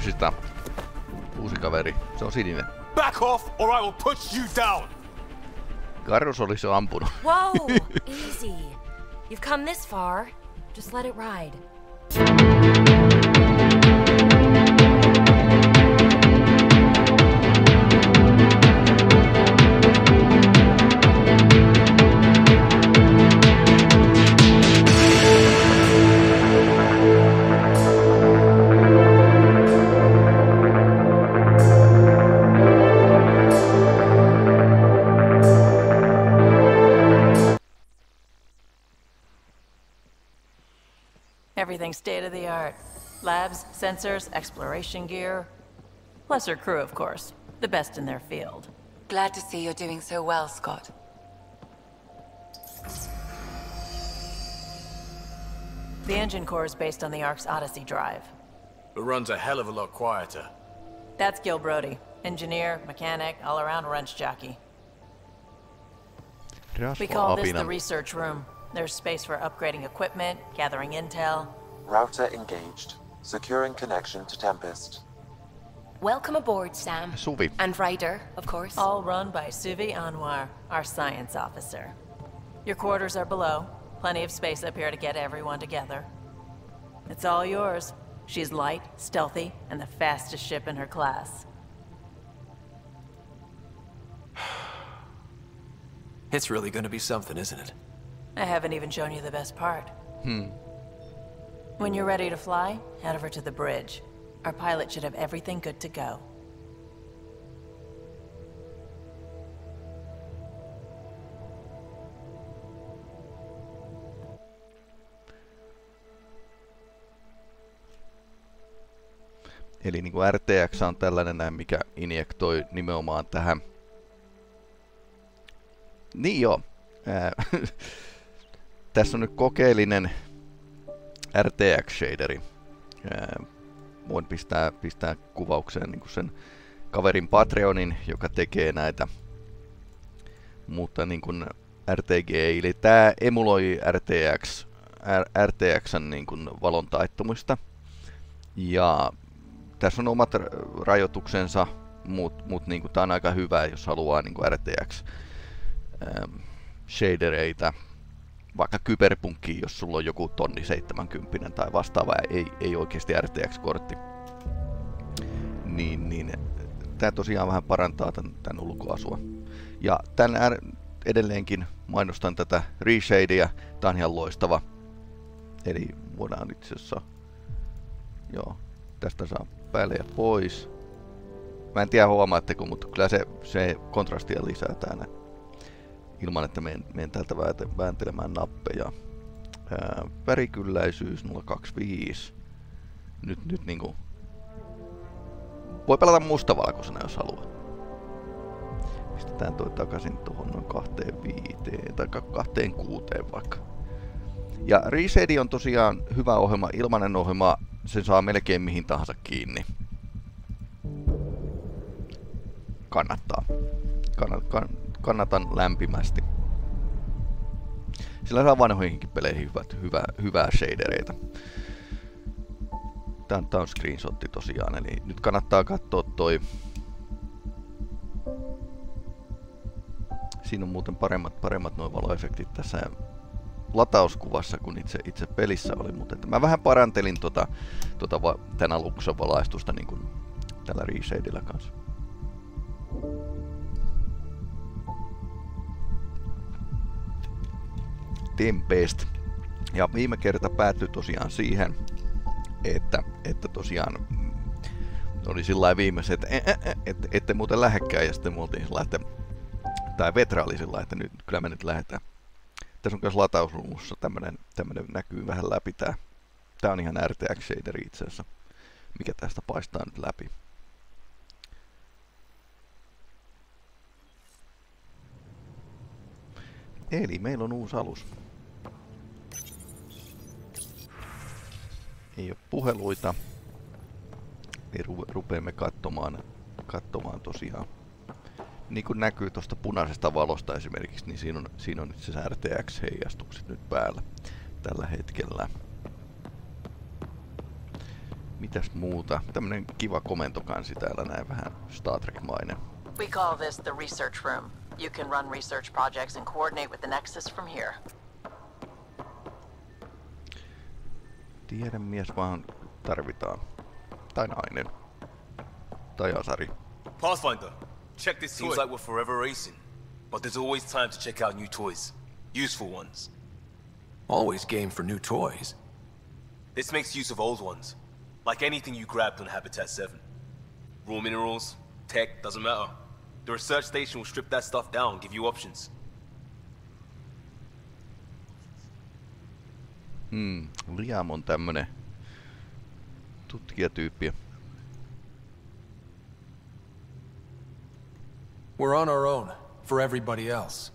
Aluksista. Uusi kaveri. Se on sininen. Back off or I will put you down! Garrus olisi ampunut. Whoa! Easy. You've come this far. Just let it ride. State of the art. Labs, sensors, exploration gear. Lesser crew, of course. The best in their field. Glad to see you're doing so well, Scott. The engine core is based on the Ark's Odyssey drive. It runs a hell of a lot quieter. That's Gil Brody. Engineer, mechanic, all-around wrench jockey. We call this the research room. There's space for upgrading equipment, gathering intel. Router engaged. Securing connection to Tempest. Welcome aboard, Sam. Suvi. And Ryder, of course. All run by Suvi Anwar, our science officer. Your quarters are below. Plenty of space up here to get everyone together. It's all yours. She's light, stealthy, and the fastest ship in her class. It's really gonna be something, isn't it? I haven't even shown you the best part. Hmm. When you're ready to fly, head over to the bridge. Our pilot should have everything good to go. Eli niin kuin RTX on tällainen näin, mikä injektoi nimenomaan tähän. Niin joo. Tässä on nyt kokeellinen RTX-shaderi. Voin pistää, pistää kuvaukseen niin sen kaverin Patreonin, joka tekee näitä. Mutta niin kuin RTG, eli tämä emuloi RTX, R, RTXn niin kuin valon taittumista. Ja tässä on omat rajoituksensa, mutta mut, niin tämä on aika hyvä, jos haluaa niin kuin RTX shadereita, vaikka kyberpunkkiin, jos sulla on joku tonni 70 tai vastaava, ei, ei oikeasti RTX-kortti. Niin, niin tämä tosiaan vähän parantaa tämän, tämän ulkoasua. Ja tämän edelleenkin mainostan tätä reshadea, tämä on ihan loistava. Eli voidaan itse asiassa, joo, tästä saa päälle ja pois. Mä en tiedä huomaatteko, mutta kyllä se, se kontrastia lisää täällä. Ilman, että menen, menen täältä vääntelemään nappeja. Ää, värikylläisyys 025. Nyt, nyt niinku... Voi pelata mustavalkoisena, jos haluaa. Pistetään toi takaisin tuohon noin kahteen viiteen tai kahteen kuuteen vaikka. Ja Reset on tosiaan hyvä ohjelma, ilmanen ohjelma, sen saa melkein mihin tahansa kiinni. Kannattaa. Kannat, kannatan lämpimästi. Sillä saa vanhoihinkin peleihin hyvät, hyvä, hyvää shadereita. Tää, tää on screenshotti tosiaan, eli nyt kannattaa katsoa toi... Siinä on muuten paremmat, paremmat noin valoefektit tässä latauskuvassa kuin itse, itse pelissä oli, mutta että mä vähän parantelin tota, tota va, tämän aluksen valaistusta niin kuin tällä reshadeillä kanssa. Tempest. Ja viime kerta päättyi tosiaan siihen, että, että tosiaan oli sillä viimeiset, että et, et, ette muuten lähekkään, ja sitten muuten sillä, että, tai Vetra oli sillä, että nyt kyllä me nyt lähdetään tässä on myös latausrumussa tämmönen, tämmönen näkyy vähän läpi tää. Tää on ihan RTX shaderi itse asiassa, mikä tästä paistaa nyt läpi. Eli meillä on uusi alus. Ei ole puheluita. Eli rupeamme katsomaan, katsomaan tosiaan niin kuin näkyy tuosta punaisesta valosta esimerkiksi, niin siinä on, siinä on itse asiassa RTX-heijastukset nyt päällä tällä hetkellä. Mitäs muuta? Tämmönen kiva komentokansi täällä näin vähän Star Trek-mainen. We call this the research room. You can run research projects and coordinate with the Nexus from here. Tiedemies vaan tarvitaan. Tai nainen. Tai asari. Pathfinder, check this Seems toy. like we're forever racing. But there's always time to check out new toys. Useful ones. Always game for new toys. This makes use of old ones. Like anything you grabbed on Habitat 7. Raw minerals, tech, doesn't matter. The research station will strip that stuff down give you options. Hmm, Liam on tämmönen tutkijatyyppi. We're on our own, for everybody else.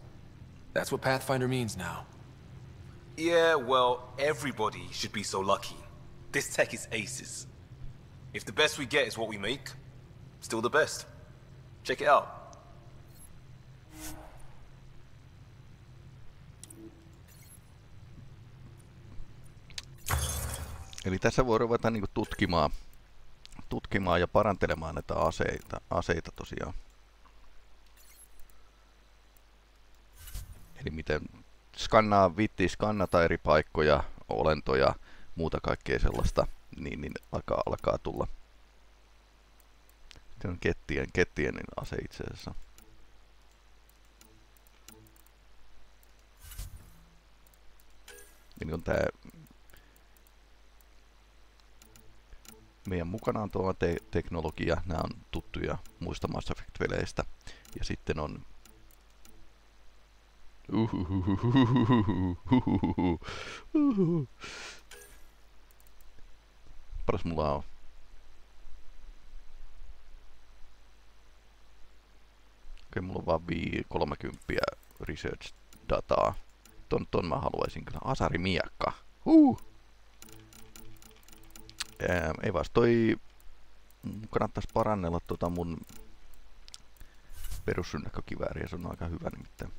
That's what Pathfinder means now. Yeah, well, everybody should be so lucky. This tech is aces. If the best we get is what we make, still the best. Check it out. Eli tässä voi ruveta niinku tutkimaan, tutkimaan ja parantelemaan näitä aseita, aseita tosiaan. Eli miten skannaa, viittii skannata eri paikkoja, olentoja, muuta kaikkea sellaista, niin, niin alkaa, alkaa tulla. Se on kettien, kettien ase itse asiassa. Eli on tää meidän mukana on tuo te- teknologia, nämä on tuttuja muista Mass Effect-veleistä. Ja sitten on... Paras mulla on. Okei, mulla on vaan vii 30 research dataa. Ton, ton mä haluaisin kyllä. Asari miekka. Huh! Ei vasta toi... mun Kannattaisi parannella tota mun perussynnäkkökivääriä, se on aika hyvä nimittäin.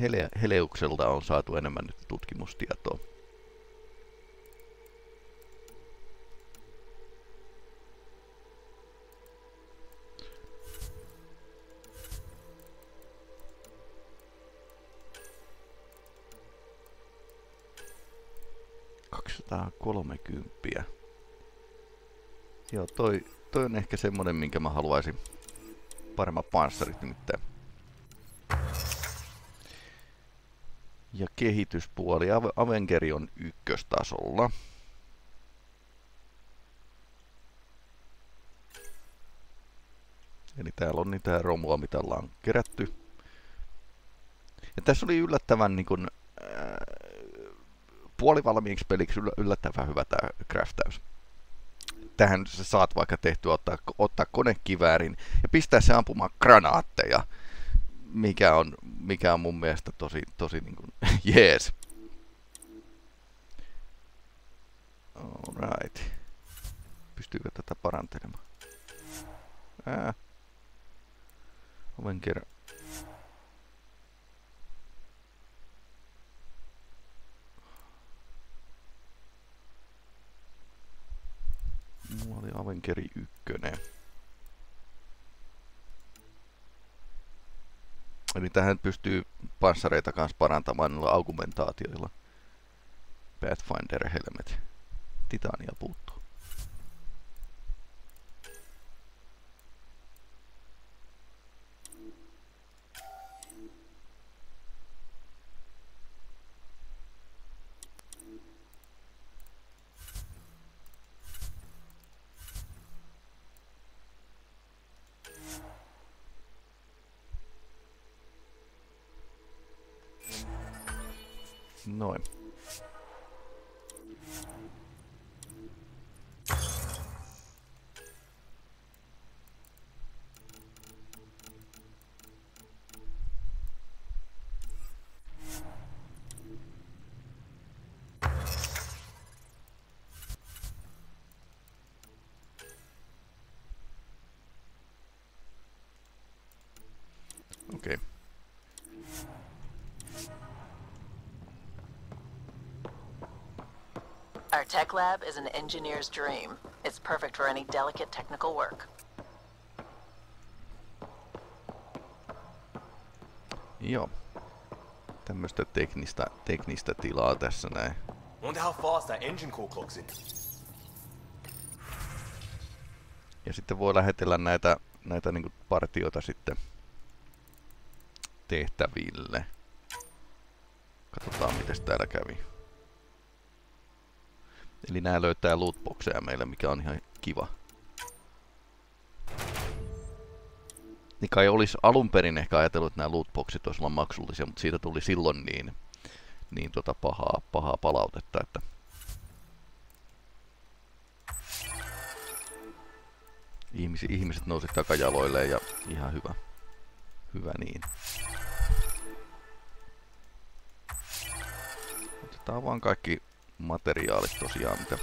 Hele, Heleukselta on saatu enemmän nyt tutkimustietoa. Kolmekymmentä. Joo, toi, toi on ehkä semmonen, minkä mä haluaisin paremmat panssarit nimittäin. Ja kehityspuoli. Ave- Avengeri on ykköstasolla. Eli täällä on niitä romua, mitä ollaan kerätty. Ja tässä oli yllättävän niin kun, ää, puolivalmiiksi peliksi yllä- yllättävän hyvä tämä craftaus. Tähän sä saat vaikka tehtyä ottaa, ottaa konekiväärin ja pistää se ampumaan granaatteja, mikä on, mikä on mun mielestä tosi, tosi niin kuin, jees. Alright. Pystyykö tätä parantelemaan? Ää. Avenger Avenkeri ykkönen. Eli tähän pystyy panssareita kanssa parantamaan niillä augmentaatioilla. Pathfinder helmet. Titania puuttuu. Tech lab is an engineer's dream. It's perfect for any delicate technical work. Joo. Tämmöistä teknistä, teknistä tilaa tässä näin. Wonder how fast that engine core clocks in. Ja sitten voi lähetellä näitä, näitä niin partioita sitten tehtäville. Katsotaan miten täällä kävi. Eli nämä löytää lootboxeja meille, mikä on ihan kiva. Niin kai olisi alun perin ehkä ajatellut, että nämä lootboxit olisivat maksullisia, mutta siitä tuli silloin niin, niin tota pahaa, pahaa palautetta, että ihmisi, ihmiset nousi takajaloilleen ja ihan hyvä. Hyvä niin. Otetaan vaan kaikki materiaalit tosiaan, mitä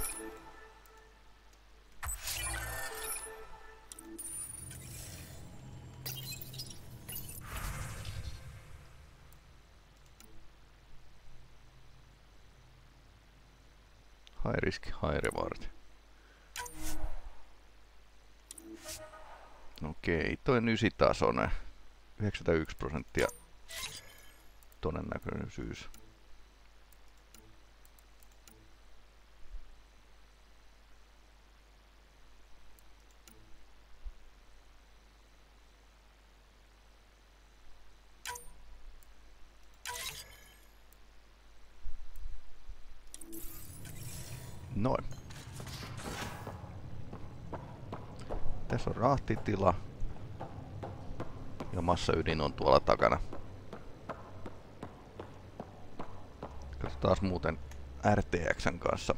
High risk, high reward. Okei, toi on ysitasoinen. 91 prosenttia todennäköisyys. Noin. Tässä on rahtitila. Ja massaydin on tuolla takana. Katsotaan muuten RTXn kanssa.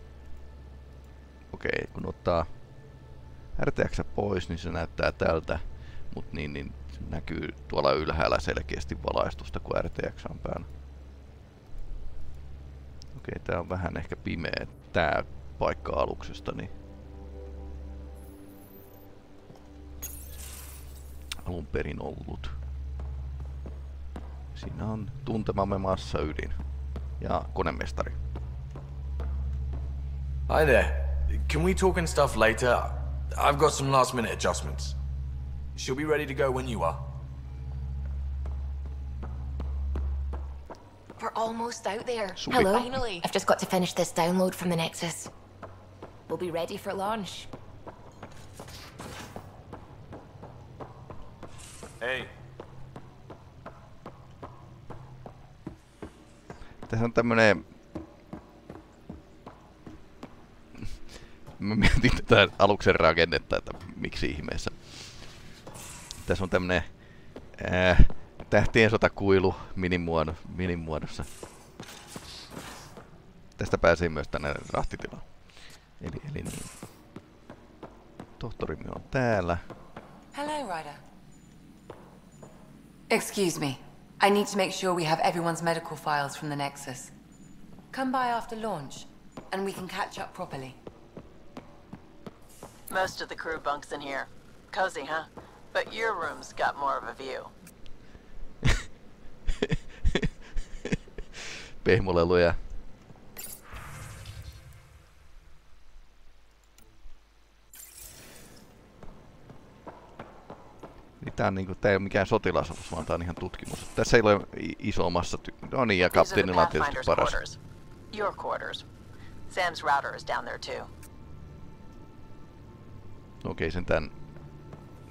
Okei, kun ottaa RTX pois, niin se näyttää tältä. Mut niin, niin näkyy tuolla ylhäällä selkeästi valaistusta, kun RTX on päällä. Okei, tää on vähän ehkä pimeä tää paikka aluksesta, niin alun perin ollut. Siinä on tuntemamme massaydin ja konemestari. Hi there. Can we talk and stuff later? I've got some last minute adjustments. She'll be ready to go when you are. We're almost out there. Hello. Finally. I've just got to finish this download from the Nexus. We'll be ready for launch. Hey, Tässä on tämmönen... Mä mietin tätä aluksen rakennetta, että miksi ihmeessä. Tässä on tämmönen ää, tähtien sotakuilu minimuodo, minimuodossa. Tästä pääsee myös tänne rahtitilaan. Eli, eli niin. Tohtorimme on täällä. Hello, Ryder. Excuse me. I need to make sure we have everyone's medical files from the Nexus. Come by after launch, and we can catch up properly. Most of the crew bunks in here. Cozy, huh? But your room's got more of a view. Pehmoleluja. Niin tää on niinku, tää ei ole mikään sotilasalus, vaan tää on ihan tutkimus. Tässä ei ole iso massa ty- No niin, ja kapteenilla on tietysti paras. quarters. Your quarters. Sam's router is down there too. Okei, sen tän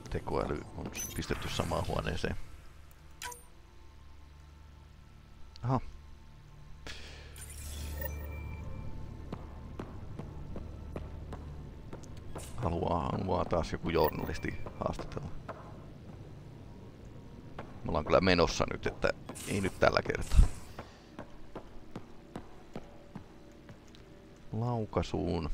tekoäly on pistetty samaan huoneeseen. Aha. Haluaa, haluaa taas joku journalisti haastatella. Me ollaan kyllä menossa nyt, että ei nyt tällä kertaa. Laukasuun.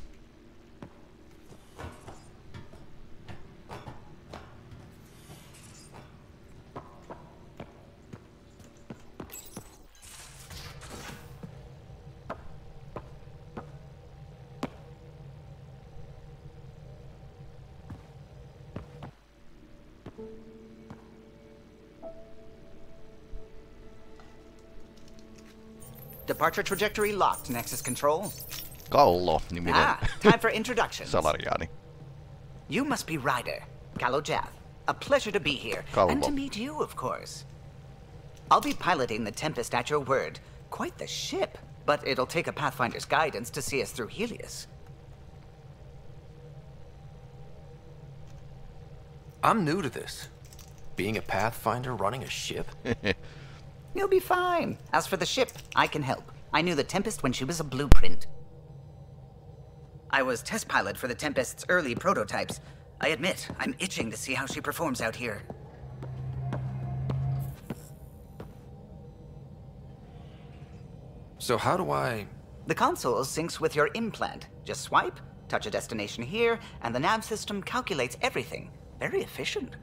Departure trajectory locked, Nexus Control. Kallo niminen Ah, time for introductions. salariaani. You must be Ryder, Kallo Jath. A pleasure to be here. Kallo. And to meet you, of course. I'll be piloting the Tempest at your word. Quite the ship, but it'll take a Pathfinder's guidance to see us through Helios. I'm new to this. Being a Pathfinder running a ship? You'll be fine. As for the ship, I can help. I knew the Tempest when she was a blueprint. I was test pilot for the Tempest's early prototypes. I admit, I'm itching to see how she performs out here. So how do I... The console syncs with your implant. Just swipe, touch a destination here, and the nav system calculates everything. Very efficient.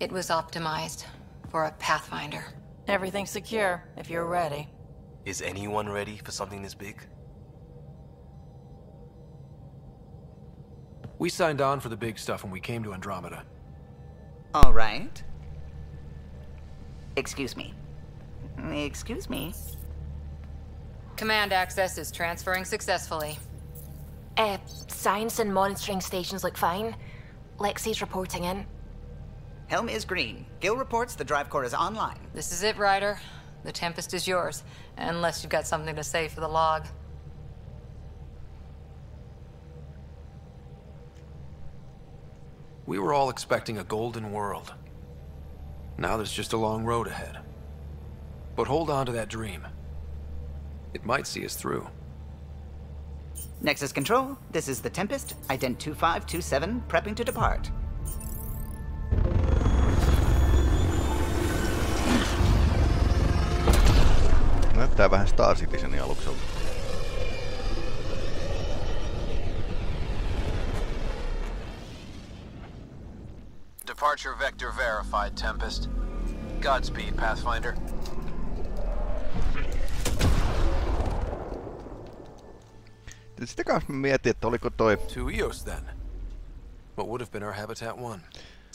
It was optimized for a Pathfinder. Everything's secure, if you're ready. Is anyone ready for something this big? We signed on for the big stuff when we came to Andromeda. All right. Excuse me. Excuse me. Command access is transferring successfully. Uh, science and monitoring stations look fine. Lexi's reporting in. Helm is green. Gil reports the drive core is online. This is it, Ryder. The Tempest is yours, unless you've got something to say for the log. We were all expecting a golden world. Now there's just a long road ahead. But hold on to that dream. It might see us through. Nexus Control, this is the Tempest, ident 2527, prepping to depart. Näyttää vähän Star Citizenin alukselta. Departure vector verified, Tempest. Godspeed, Pathfinder. Hmm. Sitä kanssa mä mietin, että oliko toi... To Eos then. What would have been our Habitat 1?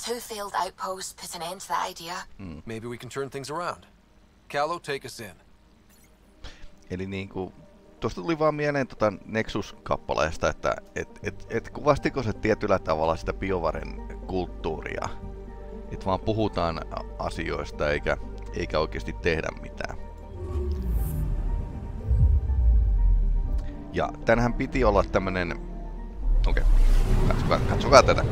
Two failed outposts put an end to that idea. Hmm. Maybe we can turn things around. Kallo, take us in. Eli niinku... Tuosta tuli vaan mieleen tota Nexus-kappaleesta, että et, et, et kuvastiko se tietyllä tavalla sitä biovaren kulttuuria. Että vaan puhutaan asioista eikä, eikä oikeasti tehdä mitään. Ja tänhän piti olla tämmönen... Okei, okay. katsokaa, katsokaa tätä.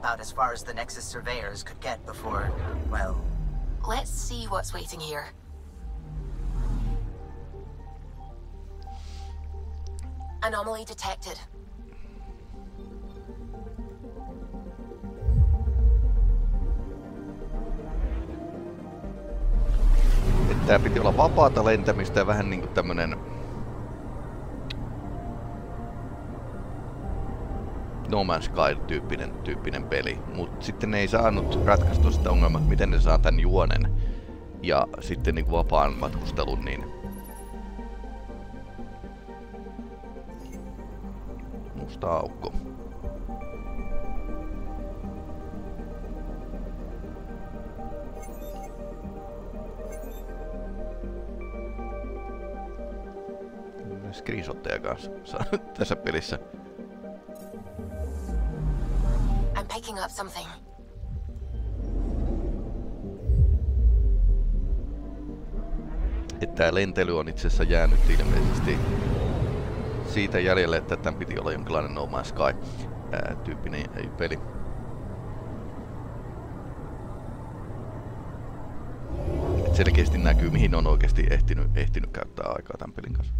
About as far as the Nexus surveyors could get before, well, Let's see what's waiting here. Anomaly detected. Että tää piti olla vapaata lentämistä ja vähän niinku tämmönen... No Man's Sky-tyyppinen tyyppinen peli, mutta sitten ne ei saanut ratkaistua sitä ongelmaa, miten ne saa tän juonen ja sitten niinku vapaan matkustelun, niin musta aukko. Screenshotteja kanssa tässä pelissä. Picking up something. Tää lentely on itse asiassa jäänyt ilmeisesti siitä jäljelle, että tämän piti olla jonkinlainen No Man's Sky ää, tyyppinen peli. Et selkeästi näkyy, mihin on oikeasti ehtinyt, ehtinyt käyttää aikaa tämän pelin kanssa.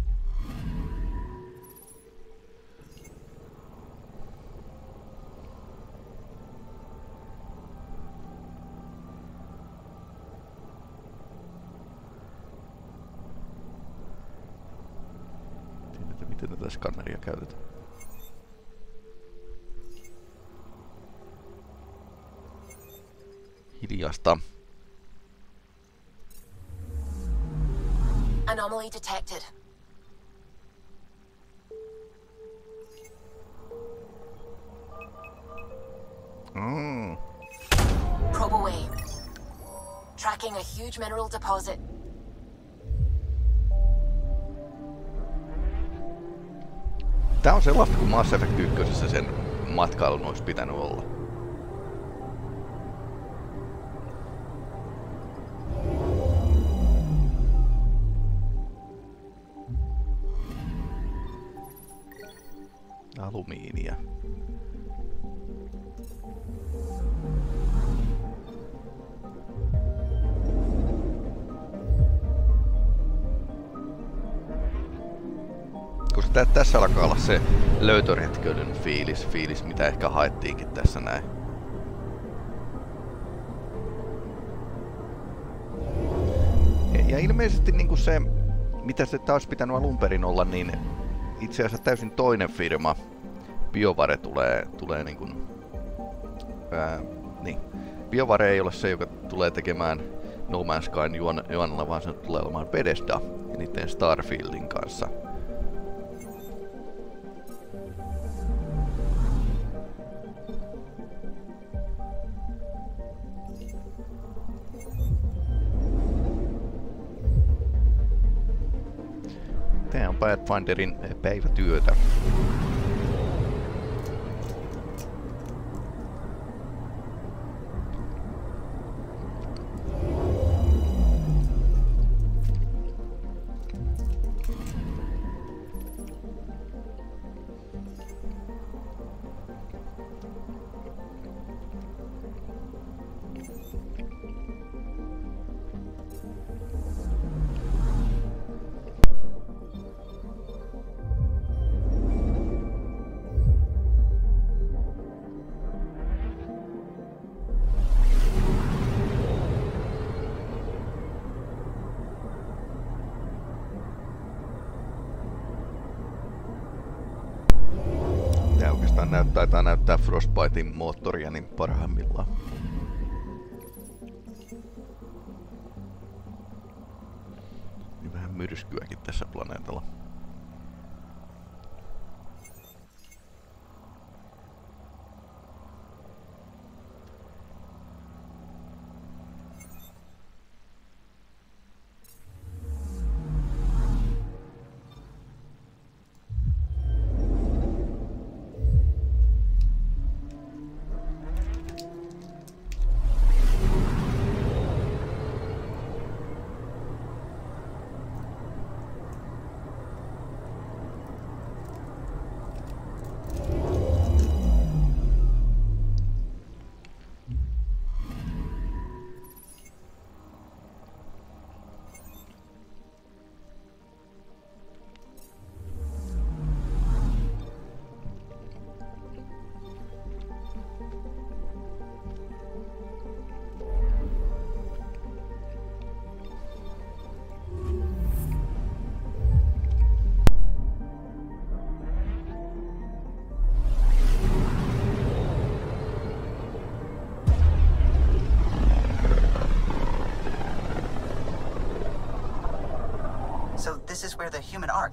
Tiedän, että miten tätä skanneria käytetään. Hiljasta. Anomaly detected. Mm. Probe away. tracking a huge mineral deposit. Tää on sellaista kuin Mass Effect 1 sen matkailun olisi pitänyt olla. Alumiinia. Tä, tässä alkaa olla se löytöretkeilyn fiilis, fiilis, mitä ehkä haettiinkin tässä näin. Ja, ilmeisesti niin kuin se, mitä se taas pitänyt alun perin olla, niin itse asiassa täysin toinen firma, BioVare tulee, tulee niin kuin, ää, niin. BioVare ei ole se, joka tulee tekemään No Man's Skyn juon, juonella, vaan se tulee olemaan Bethesda ja niiden Starfieldin kanssa. Tää on Pathfinderin päivätyötä. Näyttää, taitaa näyttää Frostbitein moottoria niin parhaimmillaan. Niin vähän myrskyäkin tässä planeetalla.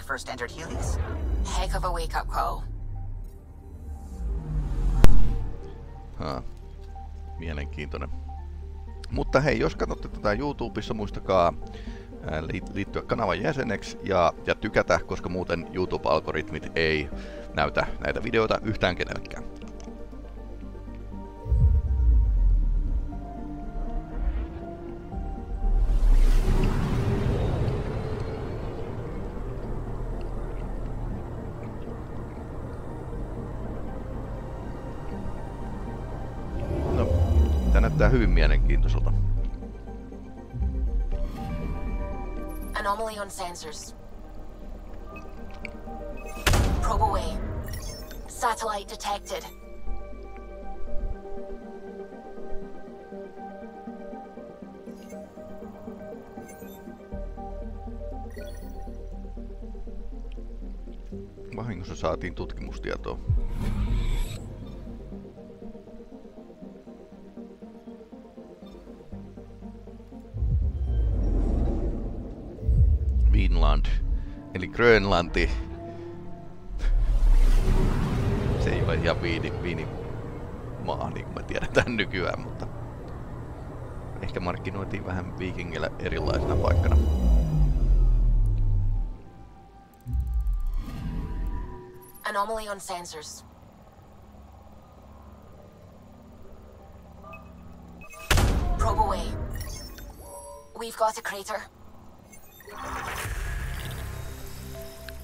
First entered Helios? Heck of a wake up call. Ha. Mielenkiintoinen. Mutta hei, jos katsotte tätä YouTubessa, muistakaa li- liittyä kanavan jäseneksi ja, ja tykätä, koska muuten YouTube-algoritmit ei näytä näitä videoita yhtään kenellekään. Hyvin mielenkiintoiselta. Anomaly on sensors. Probe away. Satellite detected. Vahingossa saatiin tutkimustietoa. Grönlanti. Se ei ole ihan viini, viini maa, niin kuin me tiedetään nykyään, mutta ehkä markkinoitiin vähän viikingillä erilaisena paikkana. Anomaly on sensors. Probe away. We've got a crater.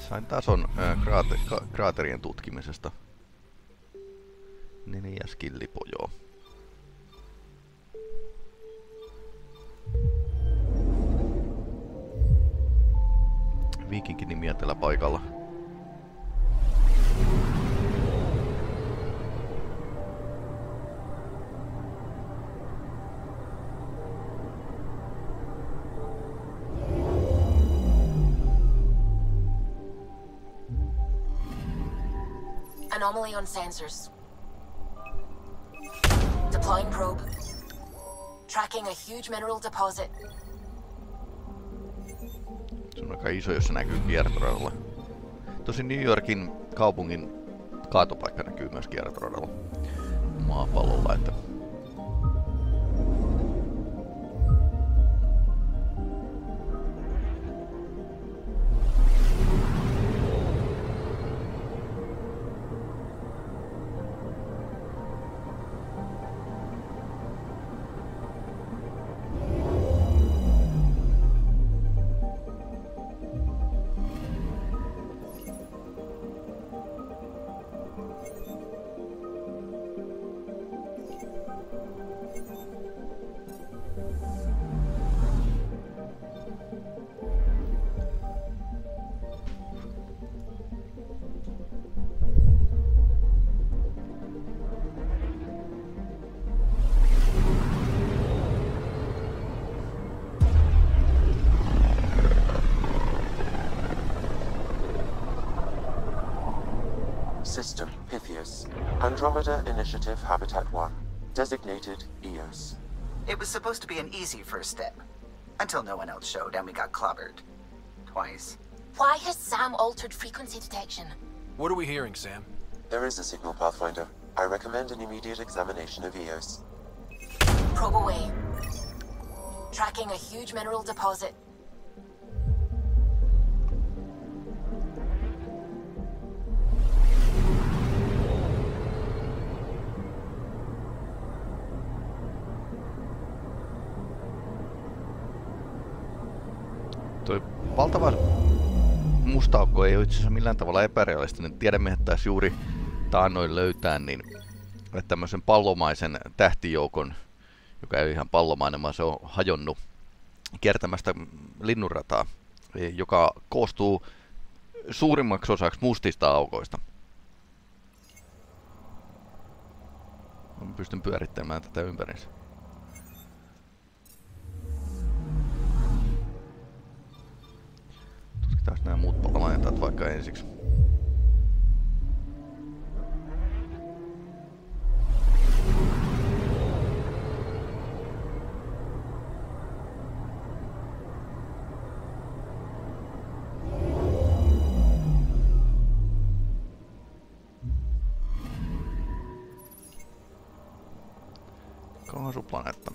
Sain tason ää, kraate, kraaterien tutkimisesta. Neljä skillipojoo. Anomaly on sensors. Deploying probe. Tracking a huge mineral deposit. Se on aika iso, jos se näkyy kiertoradalla. Tosin New Yorkin kaupungin kaatopaikka näkyy myös kiertoradalla maapallolla, että Andromeda Initiative Habitat 1. Designated EOS. It was supposed to be an easy first step. Until no one else showed and we got clobbered. Twice. Why has Sam altered frequency detection? What are we hearing, Sam? There is a signal, Pathfinder. I recommend an immediate examination of EOS. Probe away. Tracking a huge mineral deposit. Toi valtava mustaukko ei ole itse asiassa millään tavalla epärealistinen. Tiedämme, että taisi juuri taannoin löytää niin, tämmöisen pallomaisen tähtijoukon, joka ei ole ihan pallomainen, vaan se on hajonnut kiertämästä linnunrataa, e, joka koostuu suurimmaksi osaksi mustista aukoista. Mä pystyn pyörittämään tätä ympärinsä. Tutkitaan nämä muut planeetat vaikka ensiksi. Kaasuplaneetta.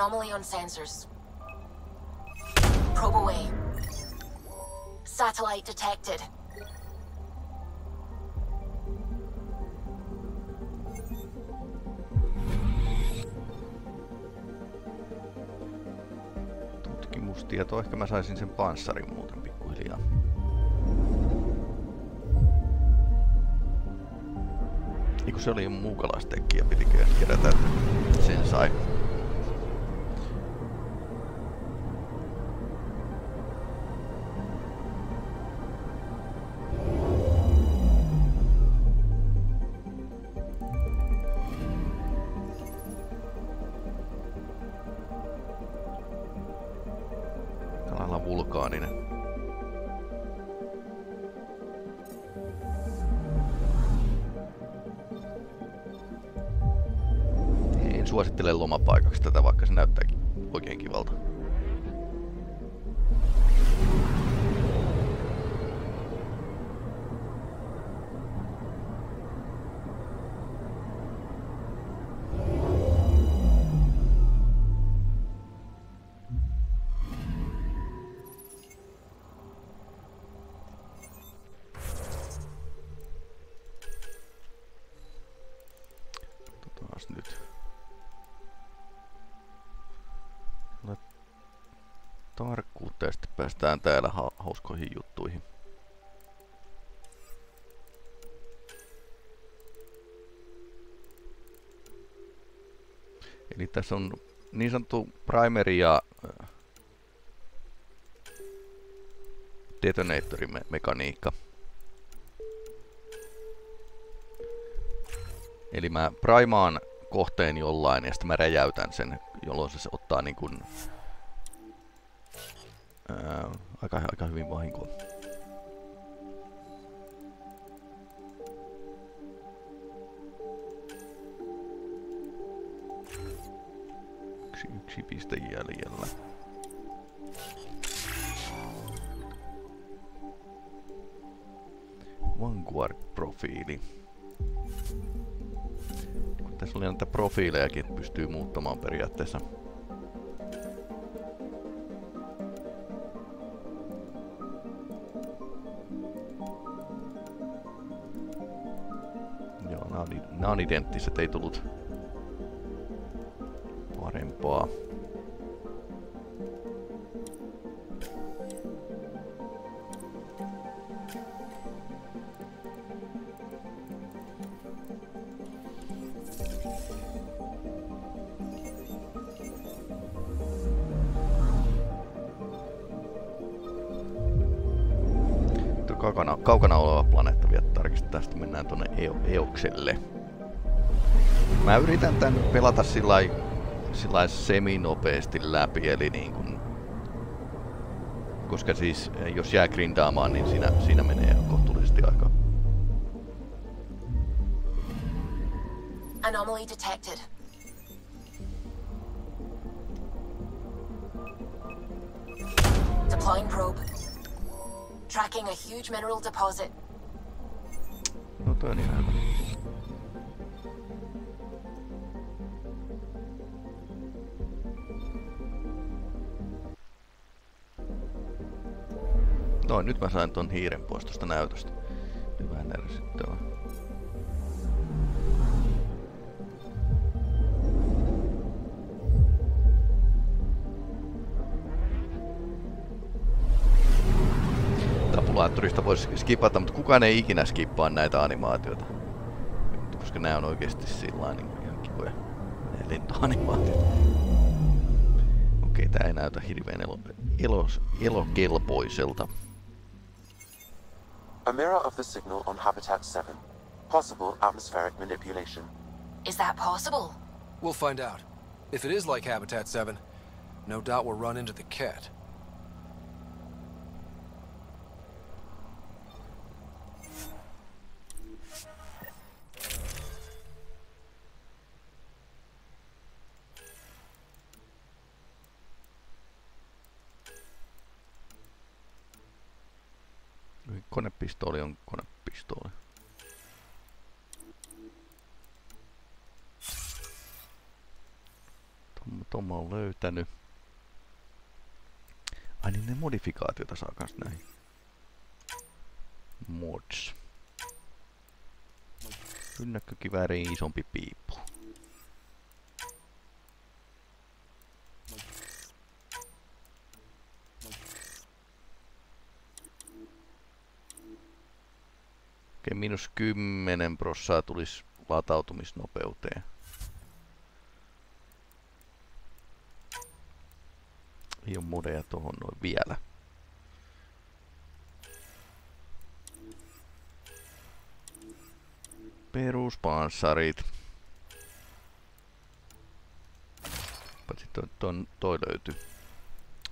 Anomaly on sensors. Probe away. Satellite detected. Tutkimustieto. Ehkä mä saisin sen panssarin muuten pikkuhiljaa. Niin se oli muukalaistekkiä, pitikö kerätä, että sen sai. Kyllä Tarkkuutta ja sitten päästään täällä ha hauskoihin juttuihin. Eli tässä on niin sanottu primary ja äh, detonatori me mekaniikka. Eli mä primaan kohteen jollain ja sitten mä räjäytän sen, jolloin se ottaa niin kuin, ää, aika, aika hyvin vahinkoa. Yksi, yksi piste jäljellä. Vanguard-profiili. Tässä oli näitä profiilejakin, että pystyy muuttamaan periaatteessa. Joo, nämä on, on identtiset, ei tullut Eo, Eokselle. Mä yritän tän pelata sillä sillä seminopeasti läpi, eli niin kun, koska siis eh, jos jää grindaamaan, niin siinä, siinä menee kohtuullisesti aikaa. Anomaly detected. Deploying probe. Tracking a huge mineral deposit. Noin, nyt mä sain ton hiiren pois tosta näytöstä. Nyt vähän ärsyttävää. Tapulaattorista voisi skipata, mutta kukaan ei ikinä skippaa näitä animaatioita. Koska nämä on oikeasti sillä niin ihan kivoja nämä lentoanimaatiot. Okei, tää ei näytä hirveän elo, elos, elokelpoiselta. A mirror of the signal on Habitat 7. Possible atmospheric manipulation. Is that possible? We'll find out. If it is like Habitat 7, no doubt we'll run into the kett. Konepistooli on konepistooli. Tom, Tom on löytänyt. Ai niin ne modifikaatiota saa kans näihin. Mods. Rynnäkkökivääriin isompi piippu. Okei, miinus 10 prossaa tulisi latautumisnopeuteen. Ei ole modeja tohon noin vielä. Peruspanssarit. Paitsi toi, toi, toi löytyy.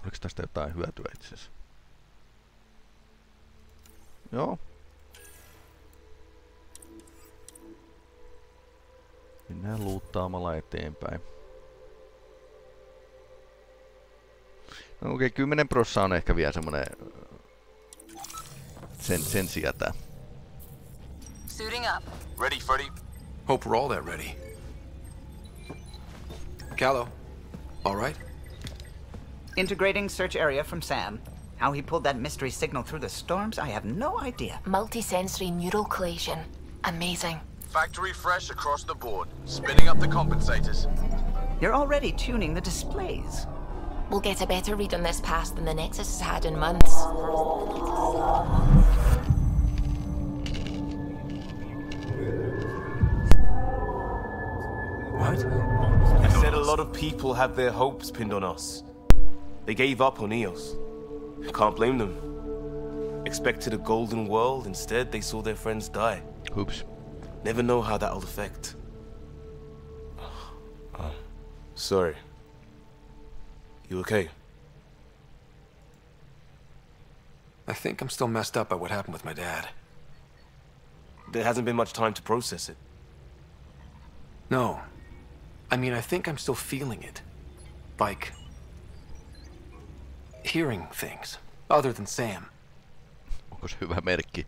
Oliko tästä jotain hyötyä itse asiassa? Joo. Mennään luuttaamalla eteenpäin. No okei, okay, 10 prossa on ehkä vielä semmonen sen, sen sijata. Suiting up. Ready, Freddy? Hope we're all that ready. Kallo, all right? Integrating search area from Sam. How he pulled that mystery signal through the storms, I have no idea. Multisensory neural collision. Amazing. Factory fresh across the board. Spinning up the compensators. You're already tuning the displays. We'll get a better read on this pass than the Nexus has had in months. What? I said a lot of people have their hopes pinned on us. They gave up on EOS. Can't blame them. Expected a golden world, instead they saw their friends die. Oops. Never know how that'll affect. Oh, sorry. You okay? I think I'm still messed up by what happened with my dad. There hasn't been much time to process it. No. I mean, I think I'm still feeling it. Like... hearing things. Other than Sam. Onko se hyvä merkki?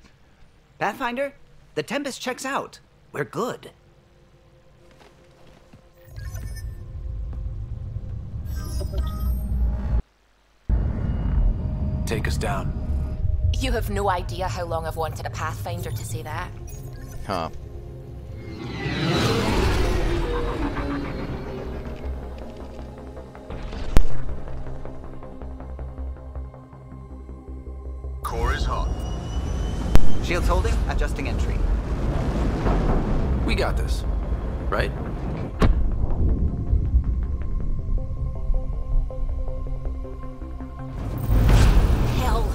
Pathfinder, the Tempest checks out. We're good. Take us down. You have no idea how long I've wanted a Pathfinder to say that. Huh. Shields holding, adjusting entry. We got this. Right? Hell.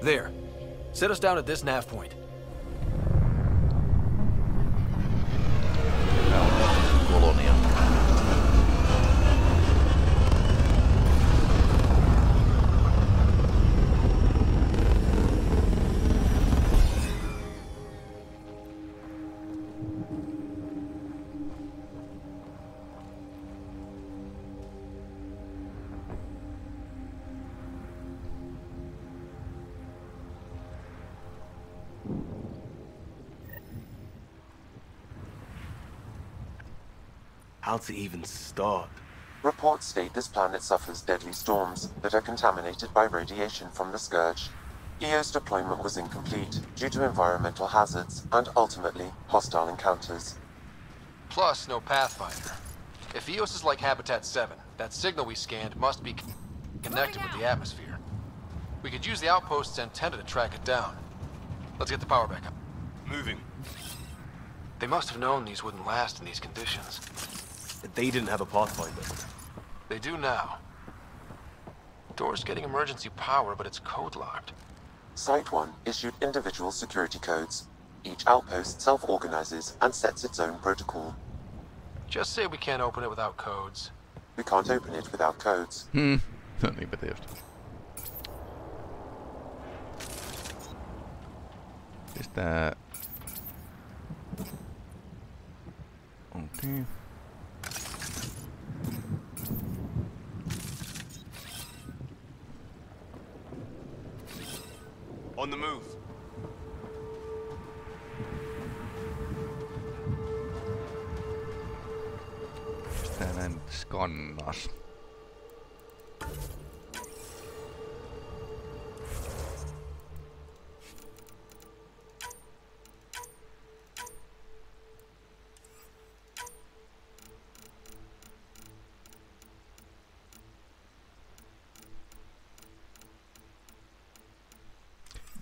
There. Set us down at this nav point. To even start? Reports state this planet suffers deadly storms that are contaminated by radiation from the Scourge. EOS deployment was incomplete due to environmental hazards and ultimately hostile encounters. Plus, no Pathfinder. If EOS is like Habitat 7, that signal we scanned must be connected with the atmosphere. We could use the outpost's antenna to track it down. Let's get the power back up. Moving. They must have known these wouldn't last in these conditions. They didn't have a Pathfinder. They do now. Door's getting emergency power, but it's code locked. Site 1 issued individual security codes. Each outpost self-organizes and sets its own protocol. Just say we can't open it without codes. We can't open it without codes. Hmm. No niinpä tietysti. Pistää... Okei. Okay. On the move. Pistää näin skannas.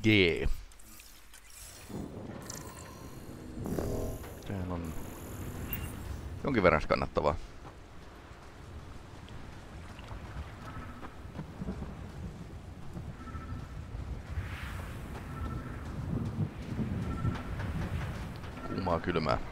G. Sehän on jonkin verran kannattavaa. Kuumaa kylmää.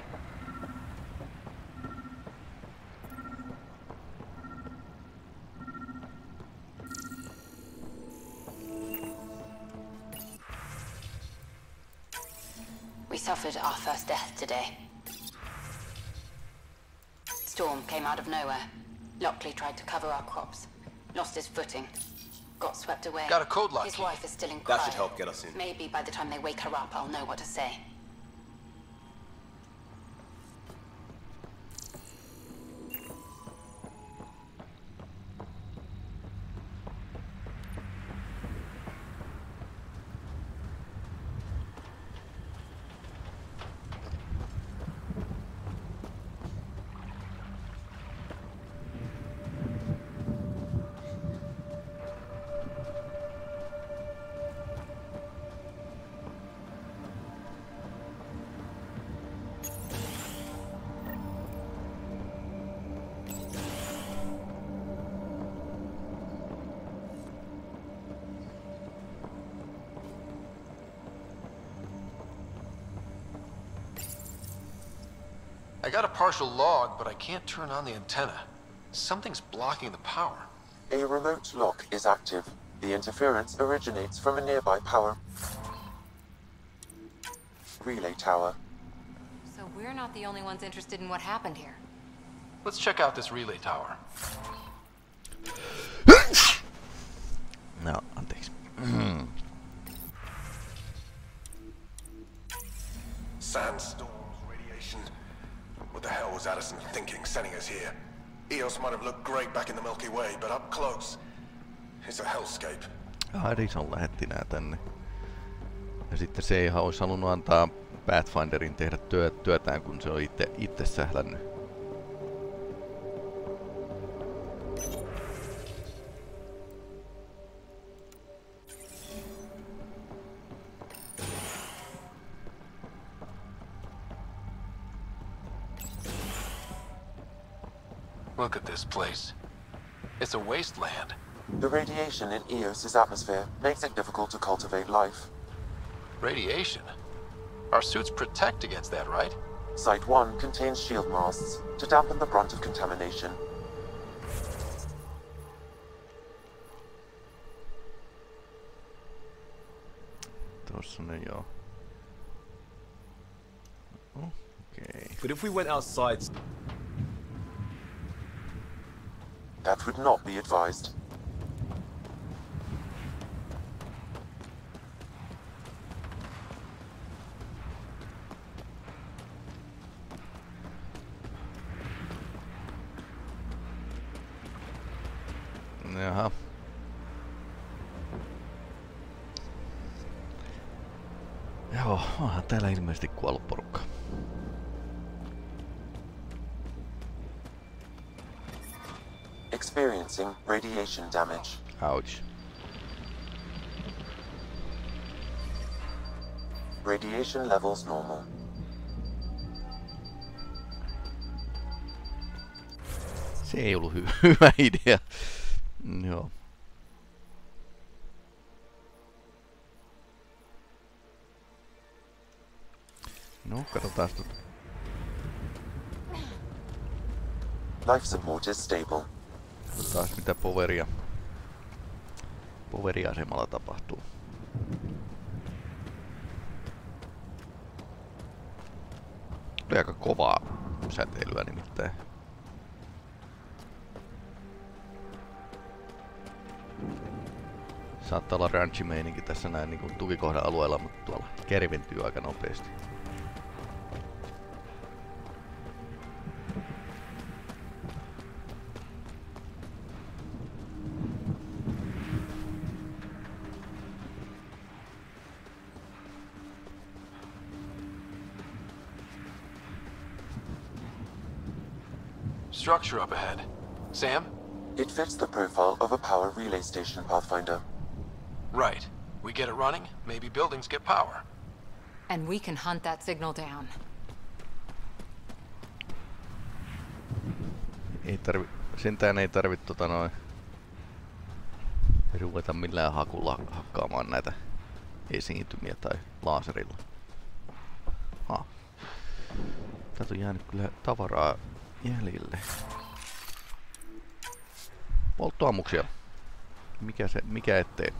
Today. Storm came out of nowhere. Lockley tried to cover our crops. Lost his footing. Got swept away. Got a code lock His wife is still in That should help get us in. Maybe by the time they wake her up, I'll know what to say. I got a partial log, but I can't turn on the antenna. Something's blocking the power. A remote lock is active. The interference originates from a nearby power relay tower. So we're not the only ones interested in what happened here. Let's check out this relay tower. Addison lähetti nää tänne. Ja sitten se ihan olisi halunnut antaa Pathfinderin tehdä työ, työtään, kun se on itse, itse sählännyt. Look at this place. It's a wasteland. The radiation in Eos's atmosphere makes it difficult to cultivate life. Radiation. Our suits protect against that, right? Site 1 contains shield masts to dampen the brunt of contamination. Tuossa ne joo. Okei. But if we went outside, That would not be advised. Jaha. Joo, onhan täällä ilmeisesti kuollut porukka. Experiencing radiation damage. Ouch. Radiation levels normal. Se ei ollut hy- hyvä idea. Mm, Joo. No, katsotaan tot. Life support is stable. Katsotaan mitä poveria. Poveriasemalla tapahtuu. Tuli aika kovaa säteilyä nimittäin. Saattaa olla ranchimeininki tässä näin niin tukikohdan alueella, mutta tuolla kerventyy aika nopeasti. Structure up ahead. Sam? It fits the profile of a power relay station, Pathfinder. Right. We get it running, maybe buildings get power. And we can hunt that signal down. Ei tarvi, sentään ei tarvi tota noin ruveta millään hakulla hakkaamaan näitä esiintymiä tai laaserilla. Ha. Täältä on jäänyt kyllä tavaraa jäljelle. Polttoammuksia. Mikä se, mikä ettei.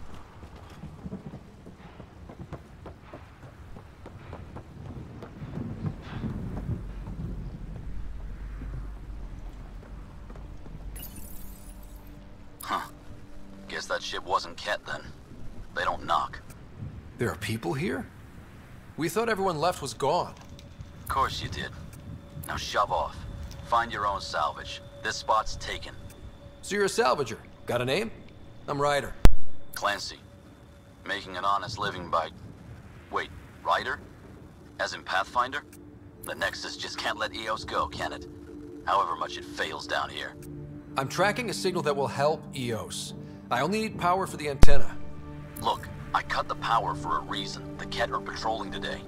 We thought everyone left was gone. Of course you did. Now shove off. Find your own salvage. This spot's taken. So you're a salvager. Got a name? I'm Ryder. Clancy. Making an honest living by... Wait, Ryder? As in Pathfinder? The Nexus just can't let EOS go, can it? However much it fails down here. I'm tracking a signal that will help EOS. I only need power for the antenna. Look, I cut the power for a reason. The kett are patrolling today.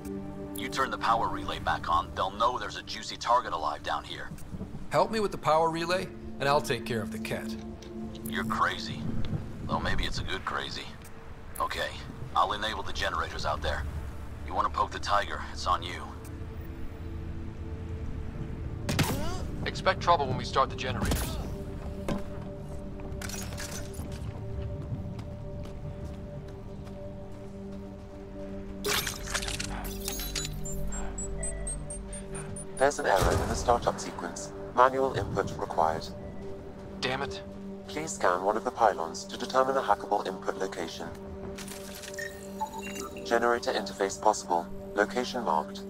You turn the power relay back on, they'll know there's a juicy target alive down here. Help me with the power relay, and I'll take care of the kett. You're crazy. Though maybe it's a good crazy. Okay, I'll enable the generators out there. You want to poke the tiger, it's on you. Expect trouble when we start the generators. There's an error in the startup sequence. Manual input required. Damn it. Please scan one of the pylons to determine a hackable input location. Generator interface possible. Location marked.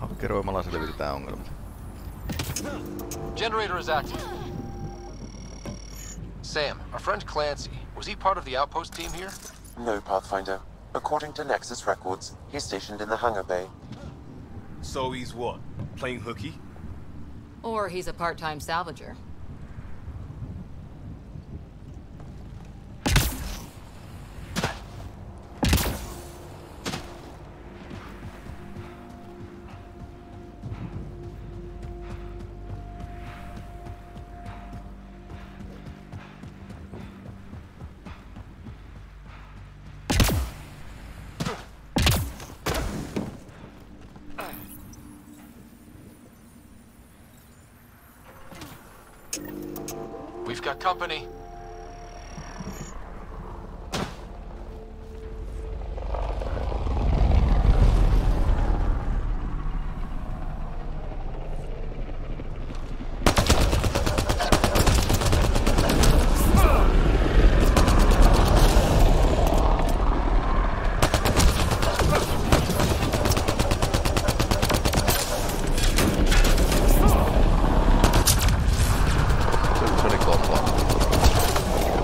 Hakkeroimalla selvitetään ongelmat. Generator is active. Sam, our friend Clancy, was he part of the outpost team here? No, Pathfinder. According to Nexus records, he's stationed in the hangar bay. So he's what? Playing hooky? Or he's a part-time salvager.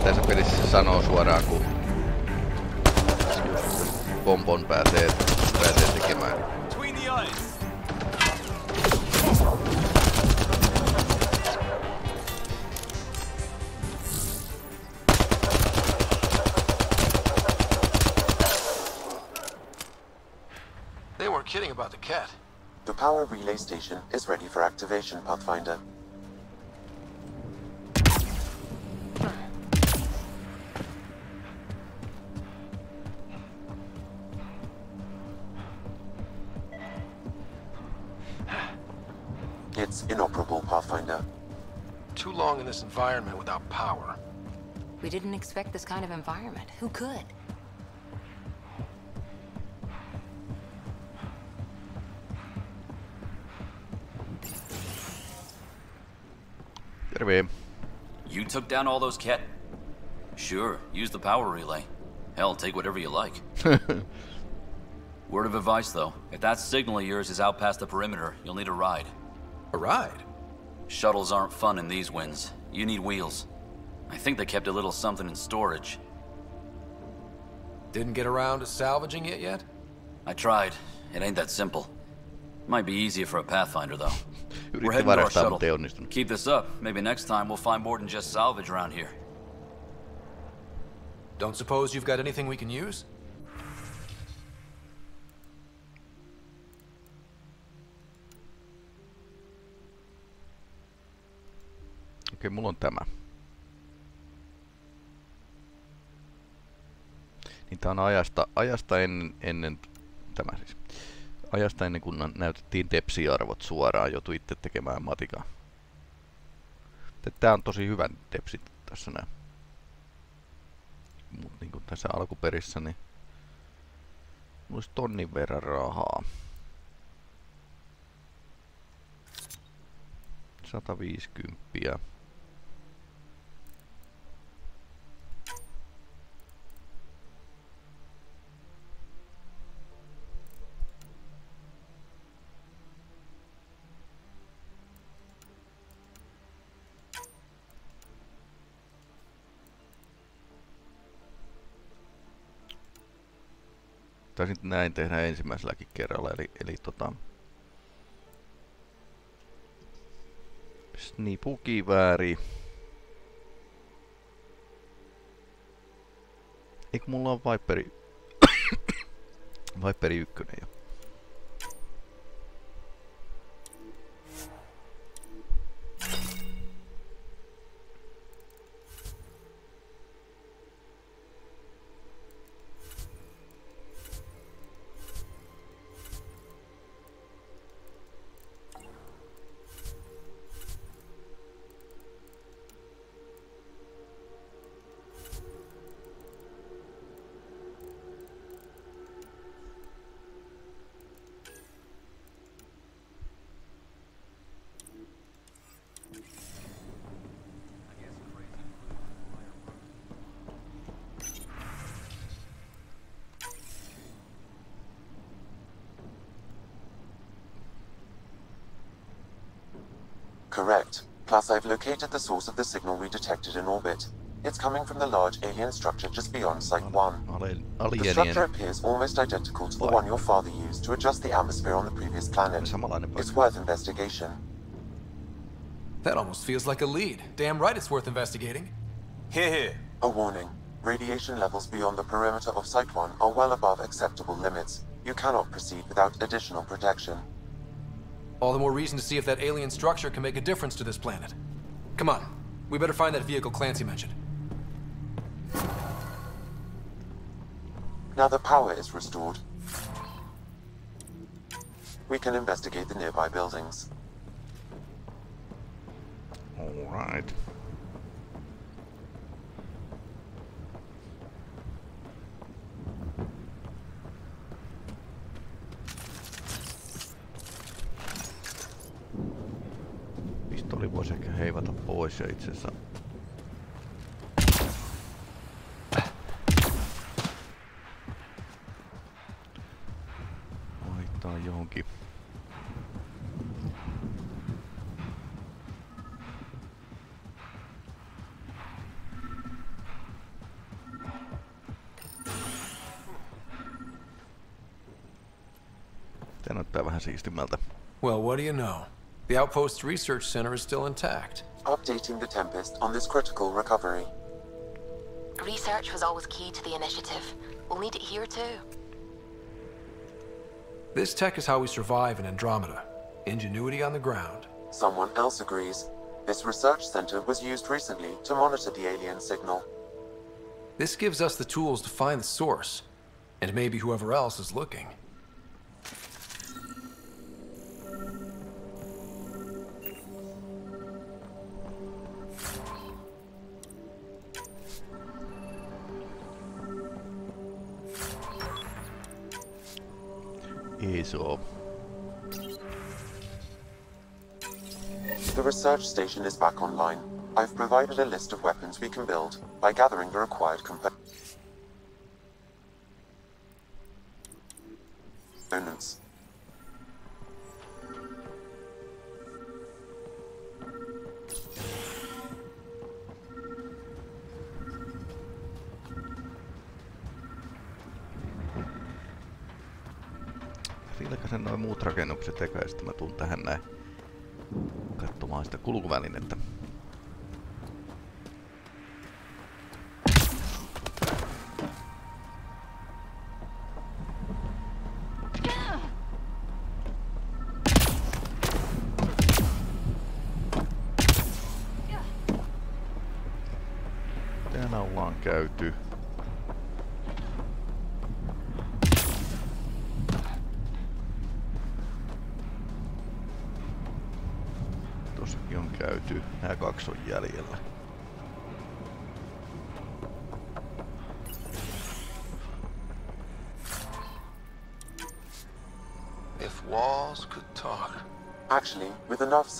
Tässä pelissä sanoo suoraan, kun kombon pääsee, pääsee tekemään. Between the eyes. They weren't kidding about the kett. The power relay station is ready for activation, Pathfinder. Environment without power. We didn't expect this kind of environment. Who could? Terve. You took down all those kett? Sure, use the power relay. Hell, take whatever you like. Word of advice, though. If that signal of yours is out past the perimeter, you'll need a ride. A ride? Shuttles aren't fun in these winds. You need wheels. I think they kept a little something in storage. Didn't get around to salvaging it yet? I tried. It ain't that simple. Might be easier for a Pathfinder, though. We're heading to our varastaa, shuttle. mutta ei onnistunut. Keep this up. Maybe next time we'll find more than just salvage around here. Don't suppose you've got anything we can use? Okei, mulla on tämä. Niin tää on ajasta, ajasta ennen, ennen, tämä siis, ajasta ennen kun näytettiin tepsiarvot suoraan, joutui itse tekemään matikaa. Tää on tosi hyvä tepsi tässä näin. Mut niinku tässä alkuperissä, niin mulla olisi tonnin verran rahaa. 150. Taisin näin tehdä ensimmäiselläkin kerralla, eli, eli tota... Snipukivääri. Eikö mulla on Viperi... Viperi 1 jo? I've located the source of the signal we detected in orbit. It's coming from the large alien structure just beyond Site 1. The structure appears almost identical to the one your father used to adjust the atmosphere on the previous planet. It's worth investigation. That almost feels like a lead. Damn right it's worth investigating. Here, here. A warning. Radiation levels beyond the perimeter of Site 1 are well above acceptable limits. You cannot proceed without additional protection. All the more reason to see if that alien structure can make a difference to this planet. Come on. We better find that vehicle Clancy mentioned. Now the power is restored. We can investigate the nearby buildings. Alright. Pistoli voisi ehkä vaihtaa johonkin. Well, what do you know? The Outpost's research center is still intact. Updating the Tempest on this critical recovery. Research was always key to the initiative. We'll need it here too. This tech is how we survive in Andromeda. Ingenuity on the ground. Someone else agrees. This research center was used recently to monitor the alien signal. This gives us the tools to find the source, and maybe whoever else is looking. The research station is back online. I've provided a list of weapons we can build by gathering the required components. Rakennukset eka ja sitten mä tuun tähän näin katsomaan sitä kulkuvälinettä.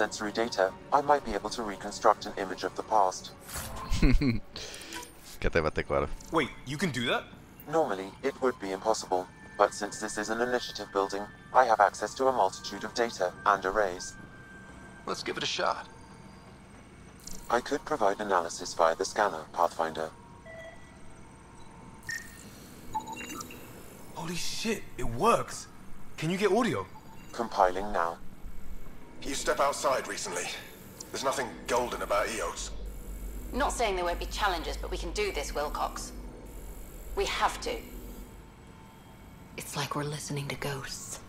Sensory data, I might be able to reconstruct an image of the past. Kätevä tekoäly. Wait, you can do that? Normally, it would be impossible, but since this is an initiative building, I have access to a multitude of data and arrays. Let's give it a shot. I could provide analysis via the scanner, Pathfinder. Holy shit, it works. Can you get audio? Compiling now. You step outside recently. There's nothing golden about EOS. Not saying there won't be challenges, but we can do this, Wilcox. We have to. It's like we're listening to ghosts.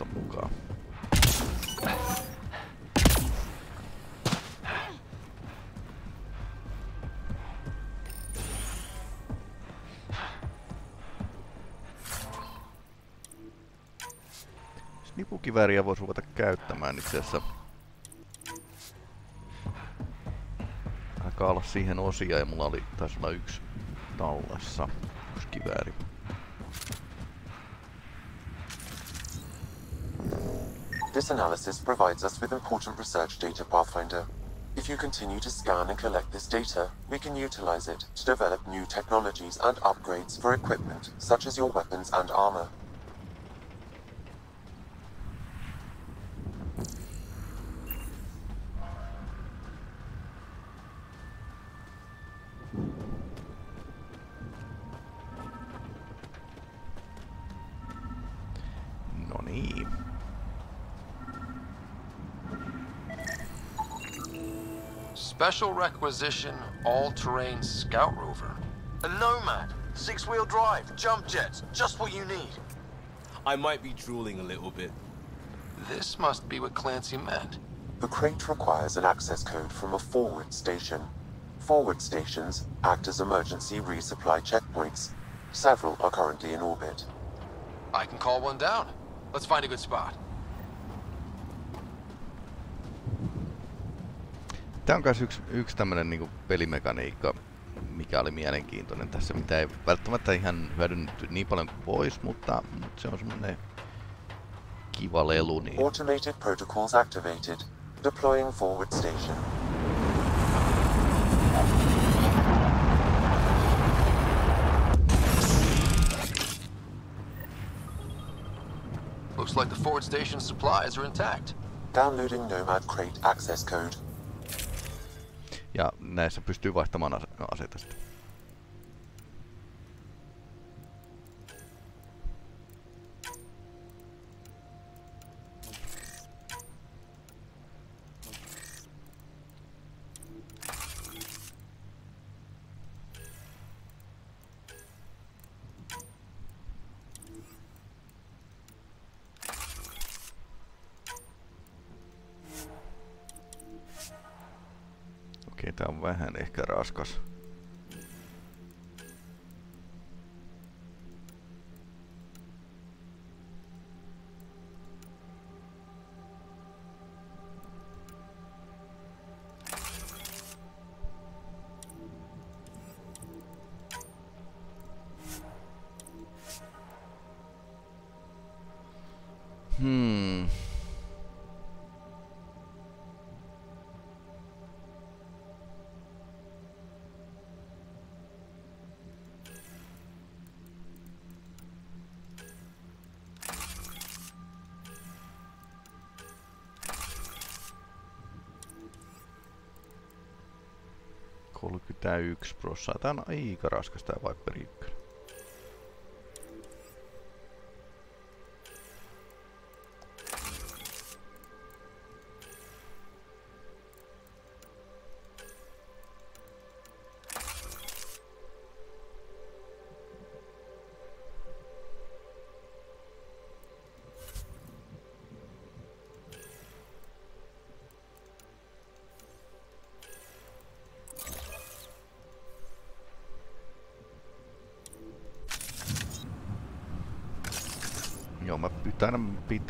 Tuosta mukaan. Snipukivääriä voisi ruveta käyttämään itse asiassa. Alkaa olla siihen osia ja mulla oli taisi olla yksi tallessa. Yksi kivääri. This analysis provides us with important research data, Pathfinder. If you continue to scan and collect this data, we can utilize it to develop new technologies and upgrades for equipment, such as your weapons and armor. Special requisition all-terrain scout rover. A Nomad, six-wheel drive, jump jets, just what you need. I might be drooling a little bit. This must be what Clancy meant. The crate requires an access code from a forward station. Forward stations act as emergency resupply checkpoints. Several are currently in orbit. I can call one down. Let's find a good spot. Tämä on myös yksi, yksi tämmönen niinku pelimekaniikka, mikä oli mielenkiintoinen tässä, mitä ei välttämättä ihan hyödynnetty niin paljon kuin vois, mutta, mutta se on semmonen kiva lelu. Niin Automated protocols activated. Deploying forward station. Looks like the forward station supplies are intact. Downloading Nomad crate access code. Ja näissä pystyy vaihtamaan ase- aseita sitten. Vähän Kolmekymmentäyksi prossaa. Tää on aika raskas tää Viper 1.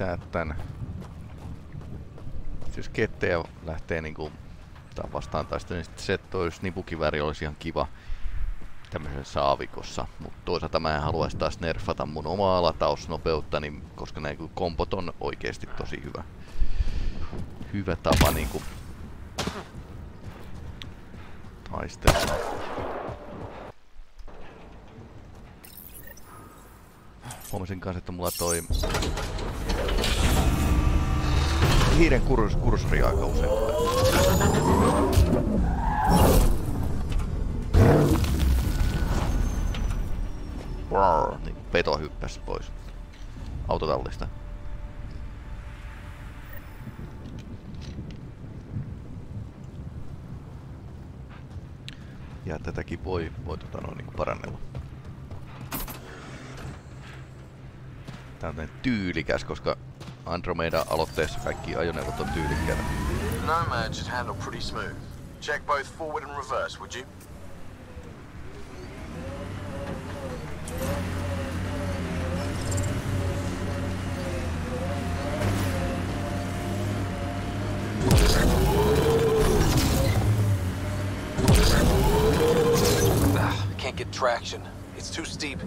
pitää tän... Jos ketteä lähtee niinku vastaan taistelua, niin sitten se toi snipukiväri olisi ihan kiva tämmöisessä aavikossa. Mutta toisaalta mä en haluaisi taas nerfata mun omaa latausnopeutta, niin, koska näin kompot on oikeasti tosi hyvä. Hyvä tapa niinku taistella. Huomasin kanssa, että mulla toi hiiren kurs kursori aika usein niin peto hyppäsi pois autotallista. Ja tätäkin voi, voi tota noin, niin parannella. Tää on tyylikäs, koska Andromeda-aloitteessa kaikki ajoneuvot on tyylikkäitä. Nomad should handle pretty smooth. Check both forward and reverse, would you? Ah, can't get traction. It's too steep.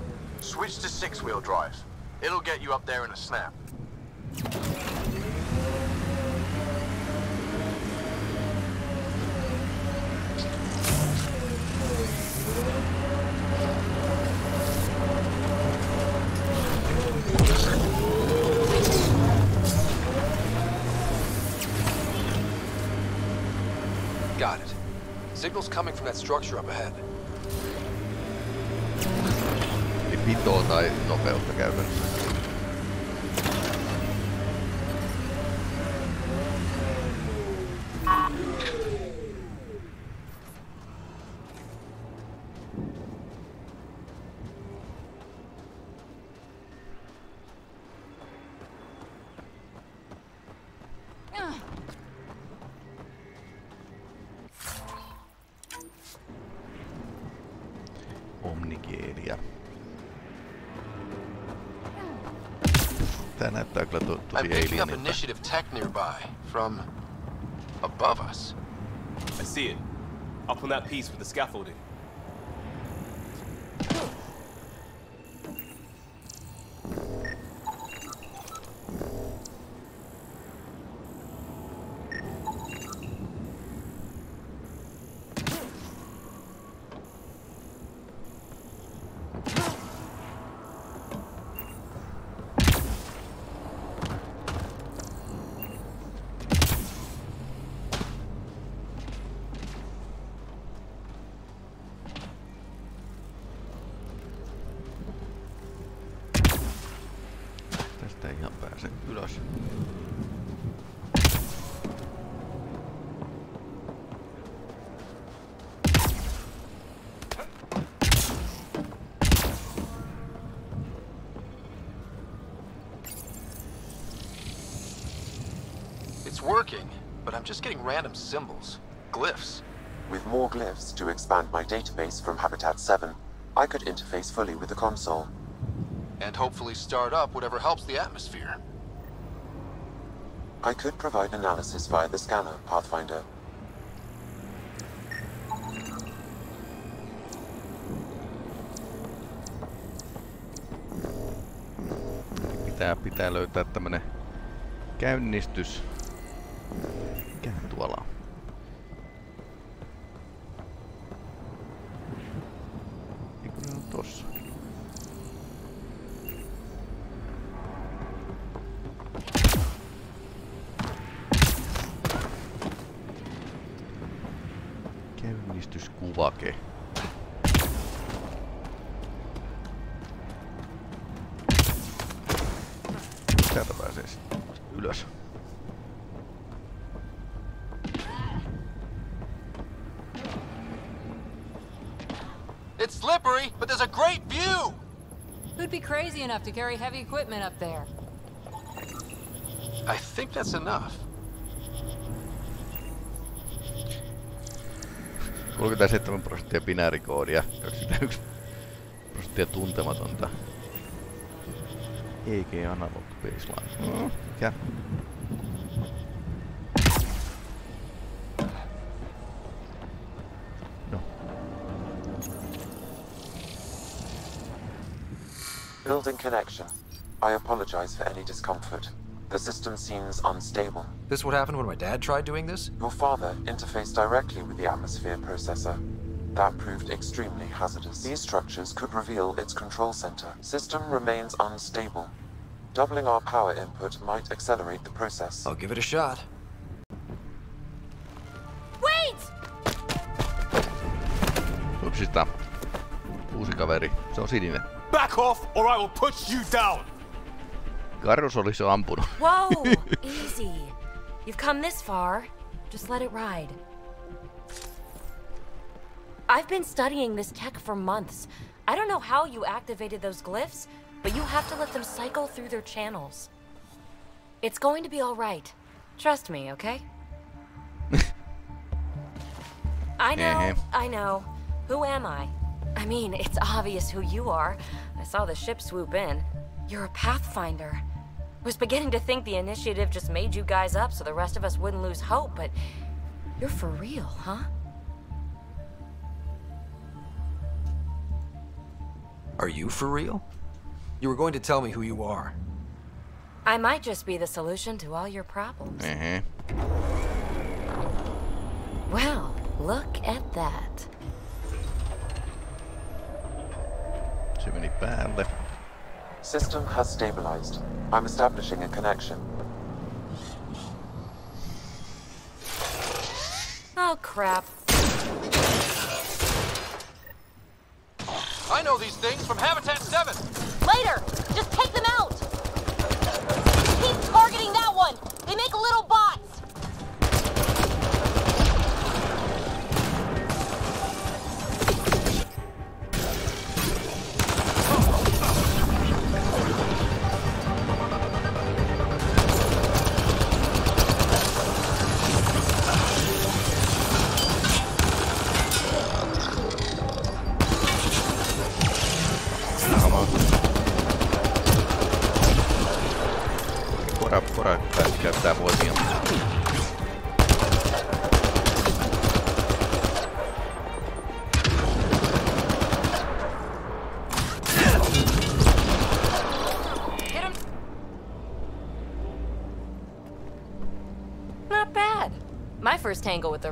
Switch to six-wheel drive. It'll get you up there in a snap. Got it. Signal's coming from that structure up ahead. Eli pitoa tai nopeutta käytännössä. Tech nearby, from above us. I see it. Up on that piece with the scaffolding. Working, but I'm just getting random symbols. Glyphs. With more glyphs to expand my database from Habitat 7, I could interface fully with the console. And hopefully start up whatever helps the atmosphere. I could provide analysis via the scanner, Pathfinder. Pitää, pitää löytää tämmönen käynnistys. Enough to carry heavy equipment up there? I think that's enough. 37 prosenttia binäärikoodia, 21 prosenttia tuntematonta. EG Analog Baseline. Mm, mikä? Building connection. I apologize for any discomfort. The system seems unstable. This would happen when my dad tried doing this? Your father interfaced directly with the atmosphere processor. That proved extremely hazardous. These structures could reveal its control center. System remains unstable. Doubling our power input might accelerate the process. I'll give it a shot. Wait! Upsista. Uusi kaveri. Se on sininen. Back off, or I will put you down! Garrus olisi jo ampunut. Whoa! Easy. You've come this far. Just let it ride. I've been studying this tech for months. I don't know how you activated those glyphs, but you have to let them cycle through their channels. It's going to be all right. Trust me, okay? I know. I know. Who am I? I mean, it's obvious who you are. I saw the ship swoop in. You're a Pathfinder. Was beginning to think the initiative just made you guys up so the rest of us wouldn't lose hope, but you're for real, huh? Are you for real? You were going to tell me who you are. I might just be the solution to all your problems. Uh-huh. Well, look at that. Se meni päälle. System has stabilized. I'm establishing a connection. Oh, crap. I know these things from Habitat 7! Later! Just take them out! Keep targeting that one! They make little bots!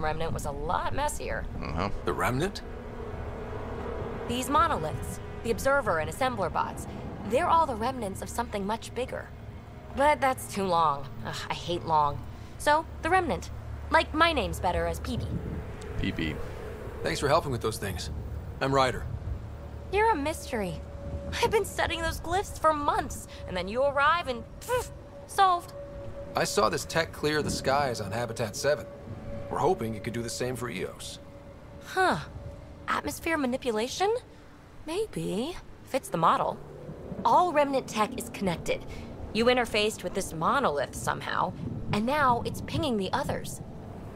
Remnant was a lot messier. Uh-huh. The Remnant? These monoliths, the Observer and Assembler bots, they're all the remnants of something much bigger. But that's too long. Ugh, I hate long. So, the Remnant. Like, my name's better as Peebee. Peebee. Thanks for helping with those things. I'm Ryder. You're a mystery. I've been studying those glyphs for months, and then you arrive and poof, solved. I saw this tech clear the skies on Habitat 7. We're hoping it could do the same for EOS. Huh. Atmosphere manipulation? Maybe. Fits the model. All remnant tech is connected. You interfaced with this monolith somehow, and now it's pinging the others.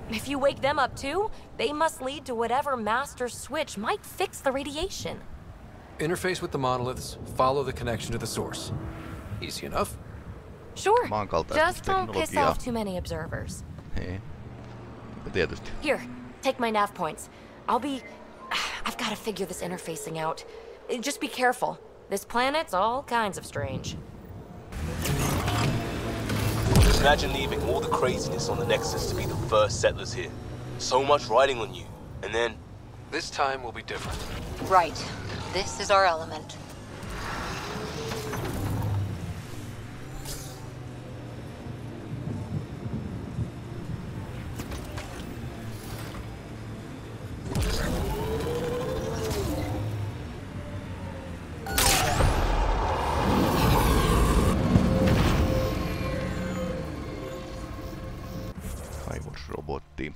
If you wake them up too, they must lead to whatever master switch might fix the radiation. Interface with the monoliths, follow the connection to the source. Easy enough. Sure. Maankaltaista Just don't piss off too many observers. Hei. Ja tietysti. Here, take my nav points. I'll be. I've got to figure this interfacing out. Uh, Just be careful. This planet's all kinds of strange. Just imagine leaving all the craziness on the Nexus to be the first settlers here. So much riding on you, and then. This time will be different. Right. This is our element. Kaivosrobotti.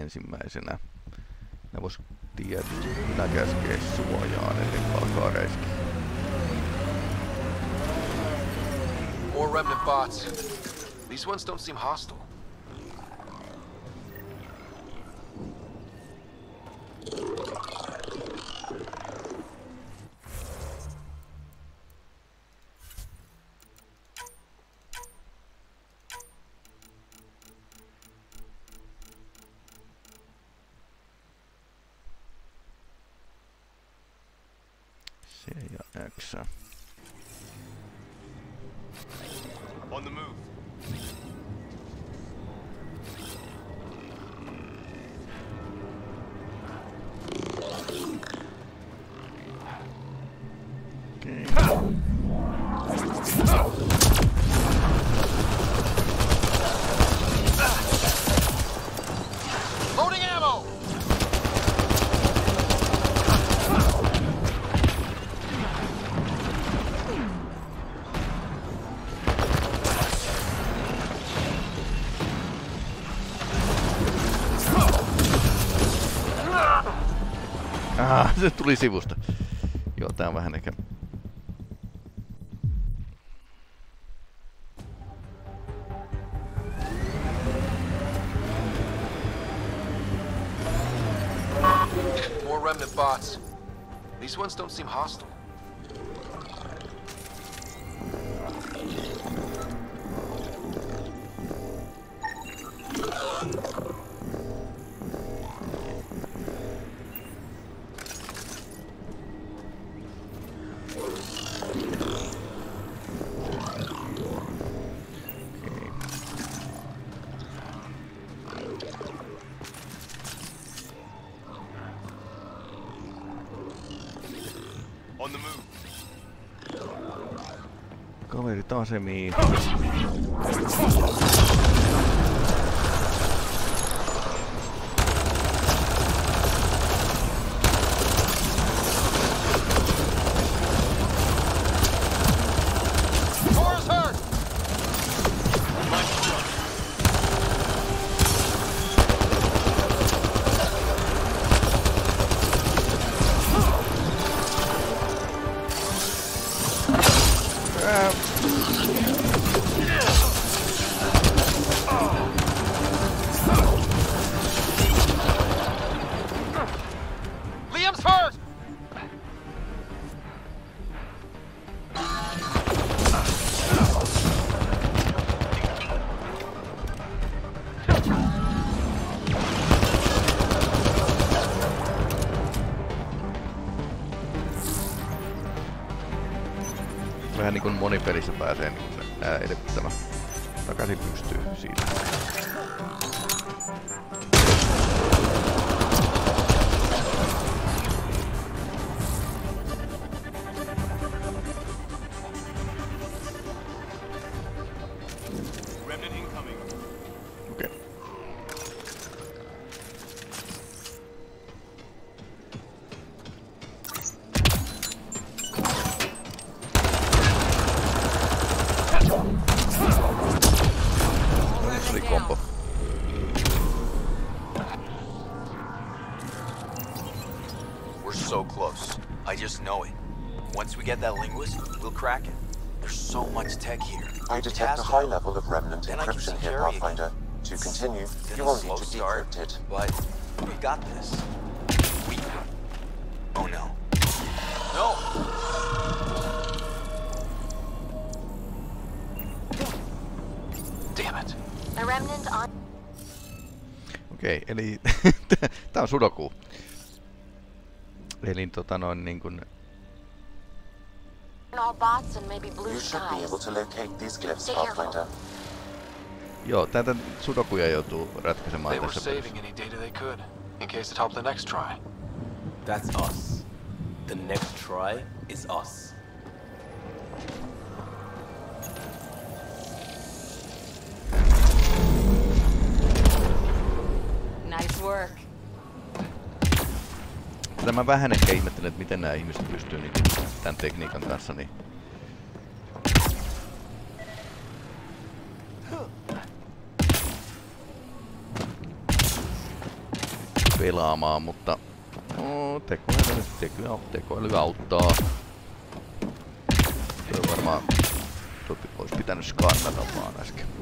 Ensimmäisenä. Ne vois tietysti minä käskee suojaan ennen alkaa räiskiä. More remnant bots. These ones don't seem hostile. Se tuli sivusta. Joo, tää on vähän ehkä... More remnant bots. These ones don't seem hostile. semi monipelissä pääsee I detect a high level of remnant Then I can encryption here, Carrie again. Pathfinder. To continue, Been you will need to start, decrypt it. But we got this. We. Oh no. No! Damn it. A remnant on. Okei, eli tää on sudoku. Eli tota noin niin kuin... all bots and maybe blue You should be skies. able to locate these glyphs, Stay careful. Pathfinder. Joo, tätä sudokuja joutuu ratkaisemaan They were tässä pelissä. saving any data they could, in case it helped the next try. That's us. The next try is us. Nice work. Tätä mä vähän ehkä ihmettelen, että miten nämä ihmiset pystyy niin tämän tekniikan kanssa niin pelaamaan, mutta no, tekoäly, tekoäly, tekoäly auttaa. Tuo varmaan olisi pitänyt skannata vaan äsken.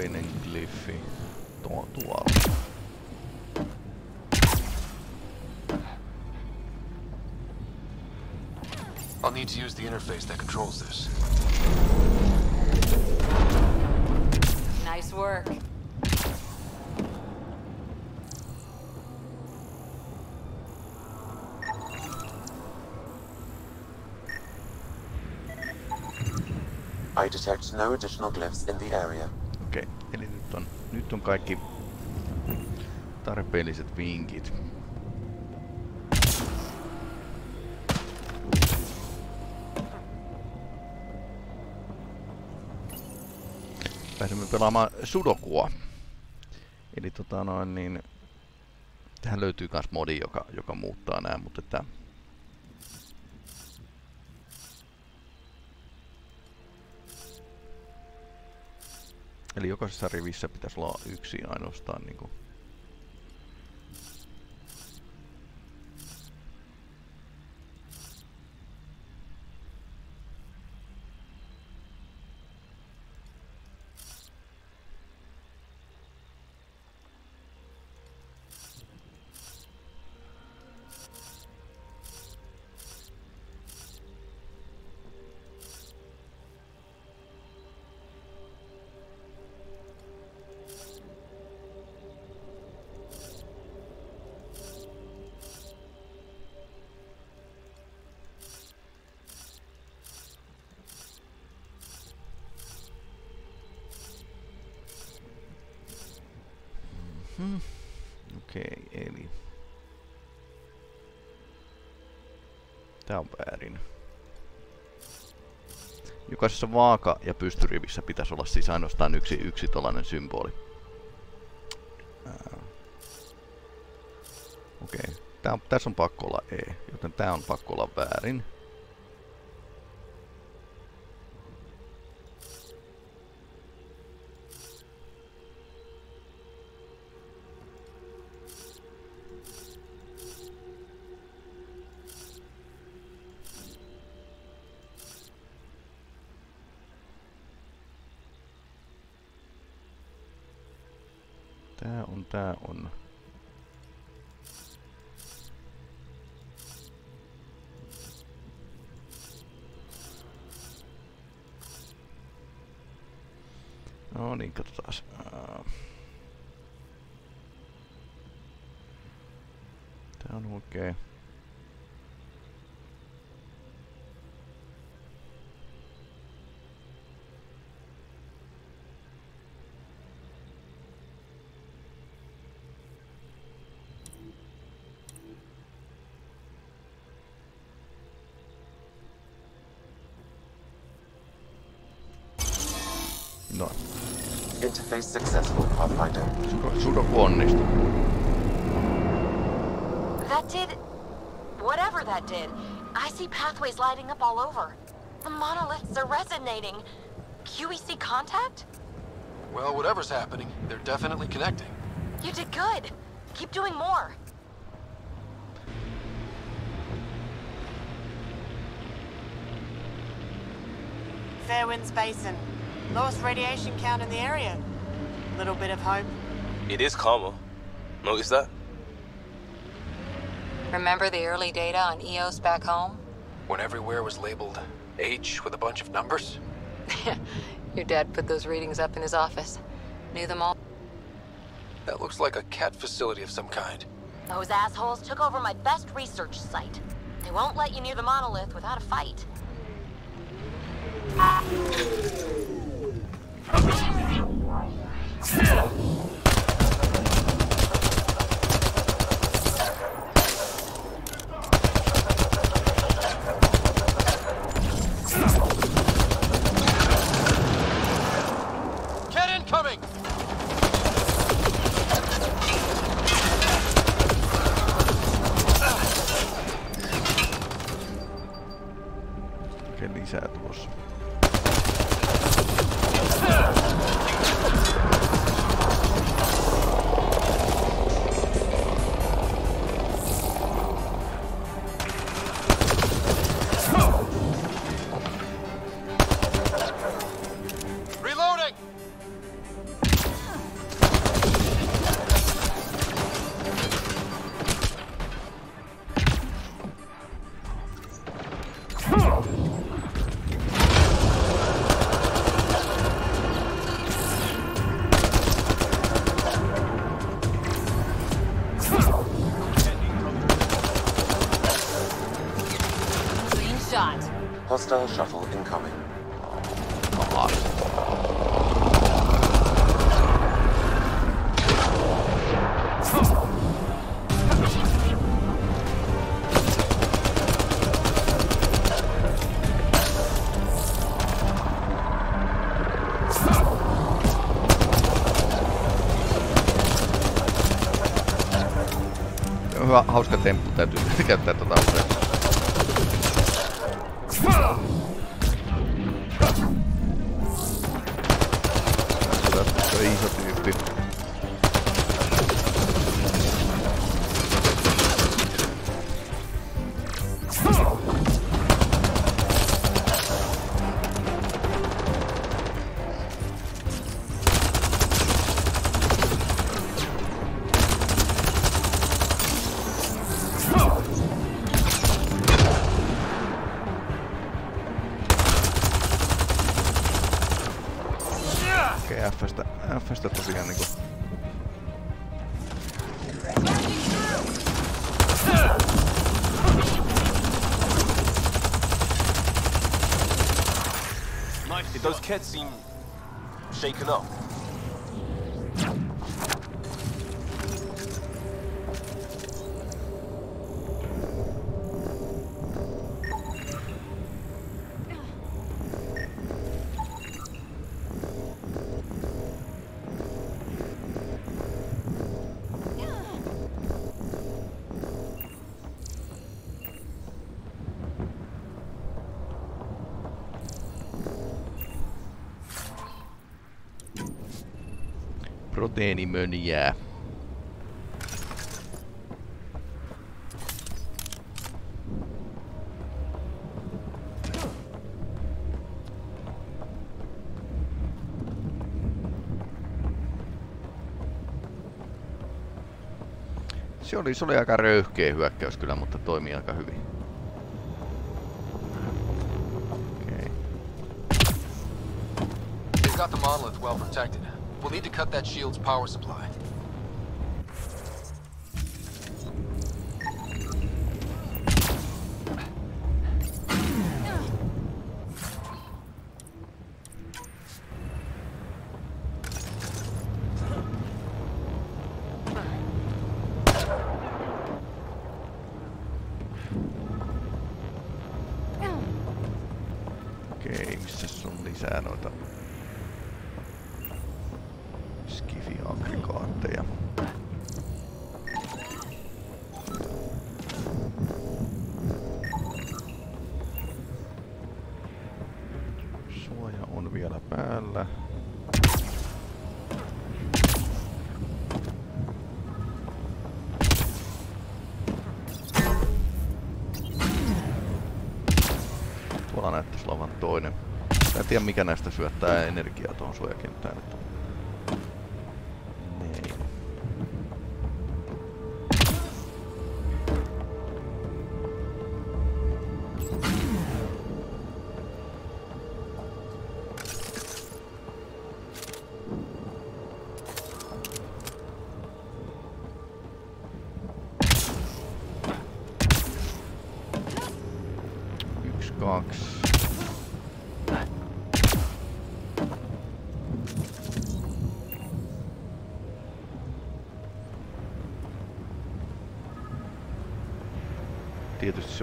Toinen glyfi tuo tuolla. I'll need to use the interface that controls this. Nice work. I detect no additional glyphs in the area. Eli nyt on, nyt on kaikki tarpeelliset vinkit. Pääsemme pelaamaan Sudokua. Eli tota noin niin... Tähän löytyy myös modi, joka, joka muuttaa nämä, mutta että Eli jokaisessa rivissä pitäisi olla yksi ainoastaan niin kuin Jokaisessa vaaka- ja pystyrivissä pitäisi olla siis ainoastaan yksi, yksi tollanen symboli. Okei, okay. Tässä on pakko olla E, joten tää on pakko olla väärin. Interface successful, Pathfinder. Sudoku onnistui. That did... Whatever that did. I see pathways lighting up all over. The monoliths are resonating. QEC contact? Well, whatever's happening, they're definitely connecting. You did good. Keep doing more. Fairwinds Basin. Lowest radiation count in the area. Little bit of hope. It is calmer. Notice that? Remember the early data on EOS back home? When everywhere was labeled H with a bunch of numbers? Your dad put those readings up in his office. Knew them all. That looks like a Kett facility of some kind. Those assholes took over my best research site. They won't let you near the monolith without a fight. Yeah. Hostile shuttle incoming. Hyvä, hauska temppu täytyy käyttää Proteiinimönjää. Se oli, se oli aika röyhkeä hyökkäys kyllä, mutta toimii aika hyvin. They've got the monolith well protected. We'll need to cut that shield's power supply. Tiedä mikä näistä syöttää energiaa tuohon suojakenttään. Että...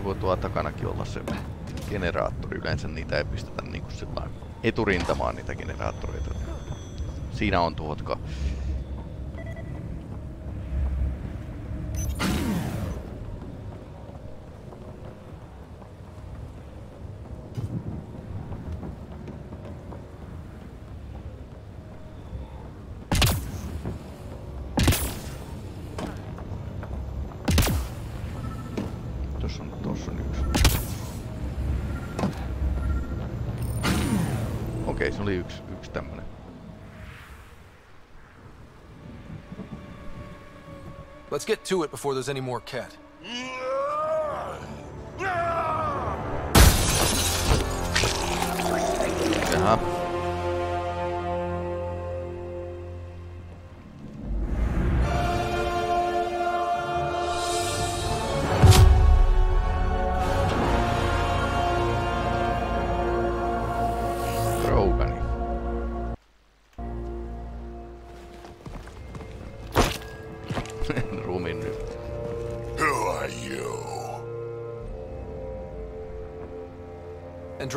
voi tuolla takanakin olla se generaattori. Yleensä niitä ei pistetä niinku sillä eturintamaan niitä generaattoreita. Siinä on tuhotko. To it before there's any more Kett. Jaha.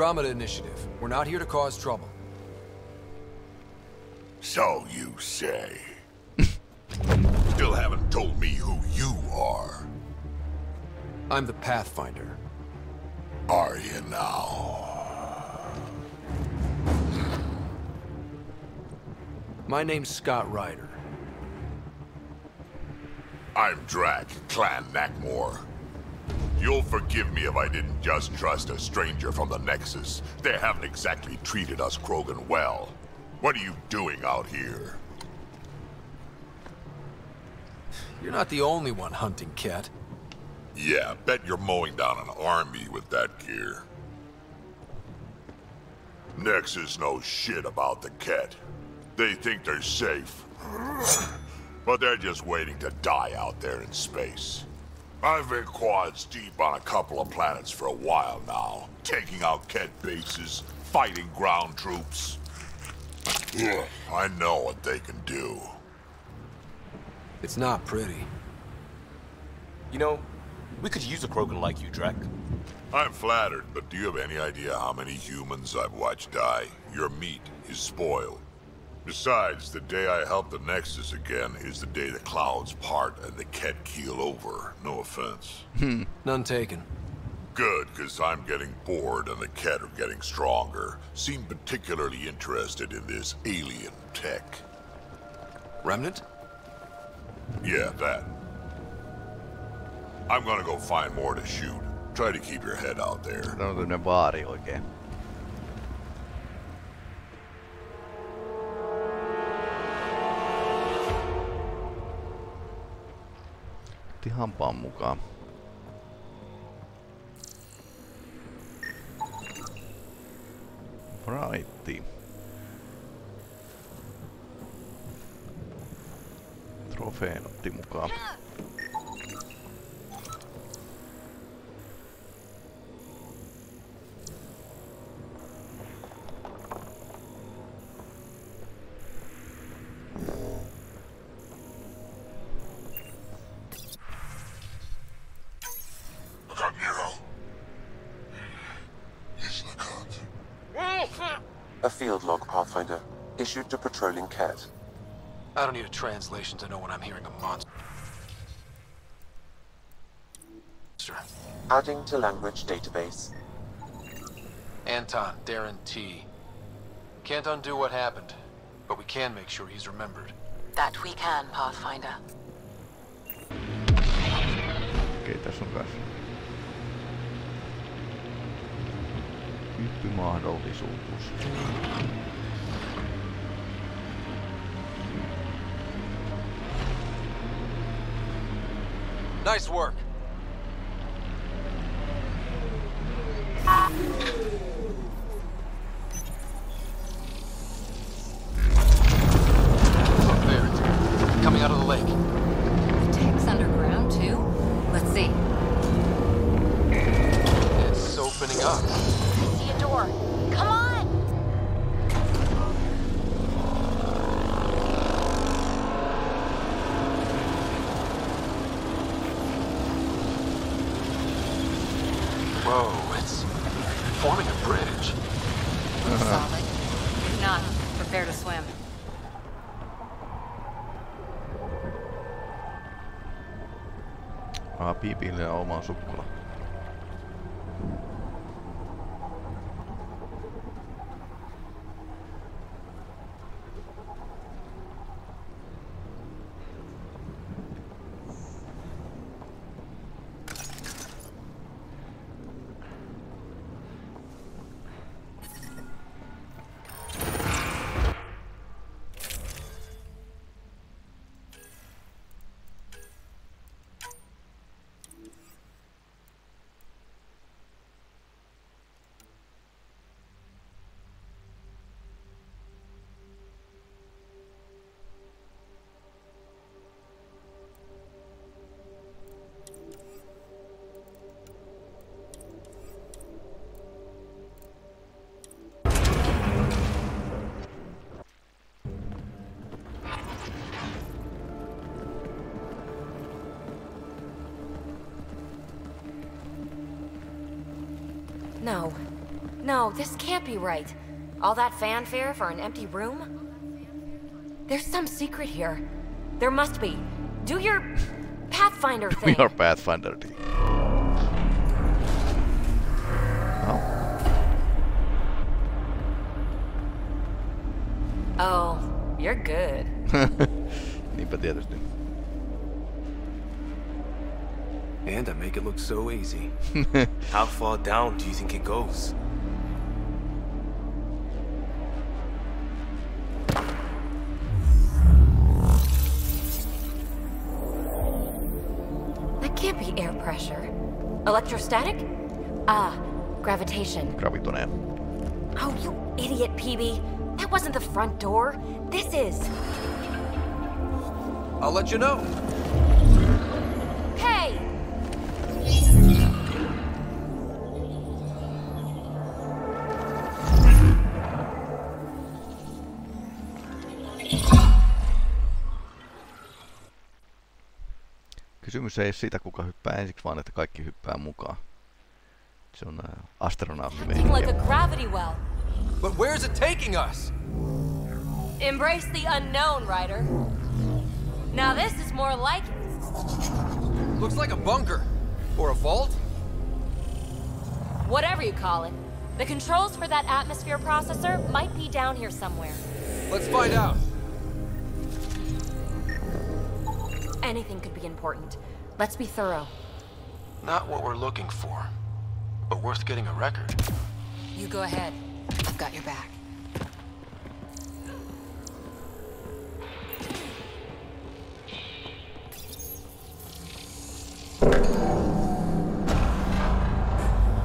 Andromeda Initiative. We're not here to cause trouble. So you say. Still haven't told me who you are. I'm the Pathfinder. Are you now? My name's Scott Ryder. I'm Drack, Clan Nakmor. You'll forgive me if I didn't just trust a stranger from the Nexus. They haven't exactly treated us Krogan well. What are you doing out here? You're not the only one hunting Kett. Yeah, bet you're mowing down an army with that gear. Nexus knows shit about the Kett. They think they're safe. but they're just waiting to die out there in space. I've been quads deep on a couple of planets for a while now, taking out Kett bases, fighting ground troops. I know what they can do. It's not pretty. You know, we could use a Krogan like you, Drack. I'm flattered, but do you have any idea how many humans I've watched die? Your meat is spoiled. Besides, the day I help the Nexus again is the day the clouds part and the Kett keel over. No offense. Hmm. None taken. Good, because I'm getting bored and the Kett are getting stronger. Seem particularly interested in this alien tech. Remnant? Yeah, that. I'm gonna go find more to shoot. Try to keep your head out there. Tämä on tämmönen baari oikein. Otti hampaan mukaan. Righty. Trofeen otti mukaan. Issued to patrolling Kett. I don't need a translation to know when I'm hearing a monster. Adding to language database. Anton, Darren T. Can't undo what happened, but we can make sure he's remembered. That we can, Pathfinder. Okei, tässä on kanssa hyppymahdollisuus. Nice work. This can't be right. All that fanfare for an empty room? There's some secret here. There must be. Do your Pathfinder thing. Do Your Pathfinder thing. Oh, you're good. Niinpä tietysti. And I make it look so easy. How far down do you think it goes? Can't be air pressure. Electrostatic? Ah, gravitation. Gravitoneen. Oh, you idiot, Peebee. That wasn't the front door. This is. I'll let you know. Hey! Kysymys ei ole siitä, kuka hyppää ensiksi, vaan että kaikki hyppää mukaan. Se on äh, astronautti like a gravity well. But where's it taking us? Embrace the unknown, Ryder. Now this is more like Looks like a bunker. Or a vault? whatever you call it. The controls for that atmosphere processor might be down here somewhere. Let's find out. Anything could be important. Let's be thorough. Not what we're looking for, but worth getting a record. You go ahead. I've got your back.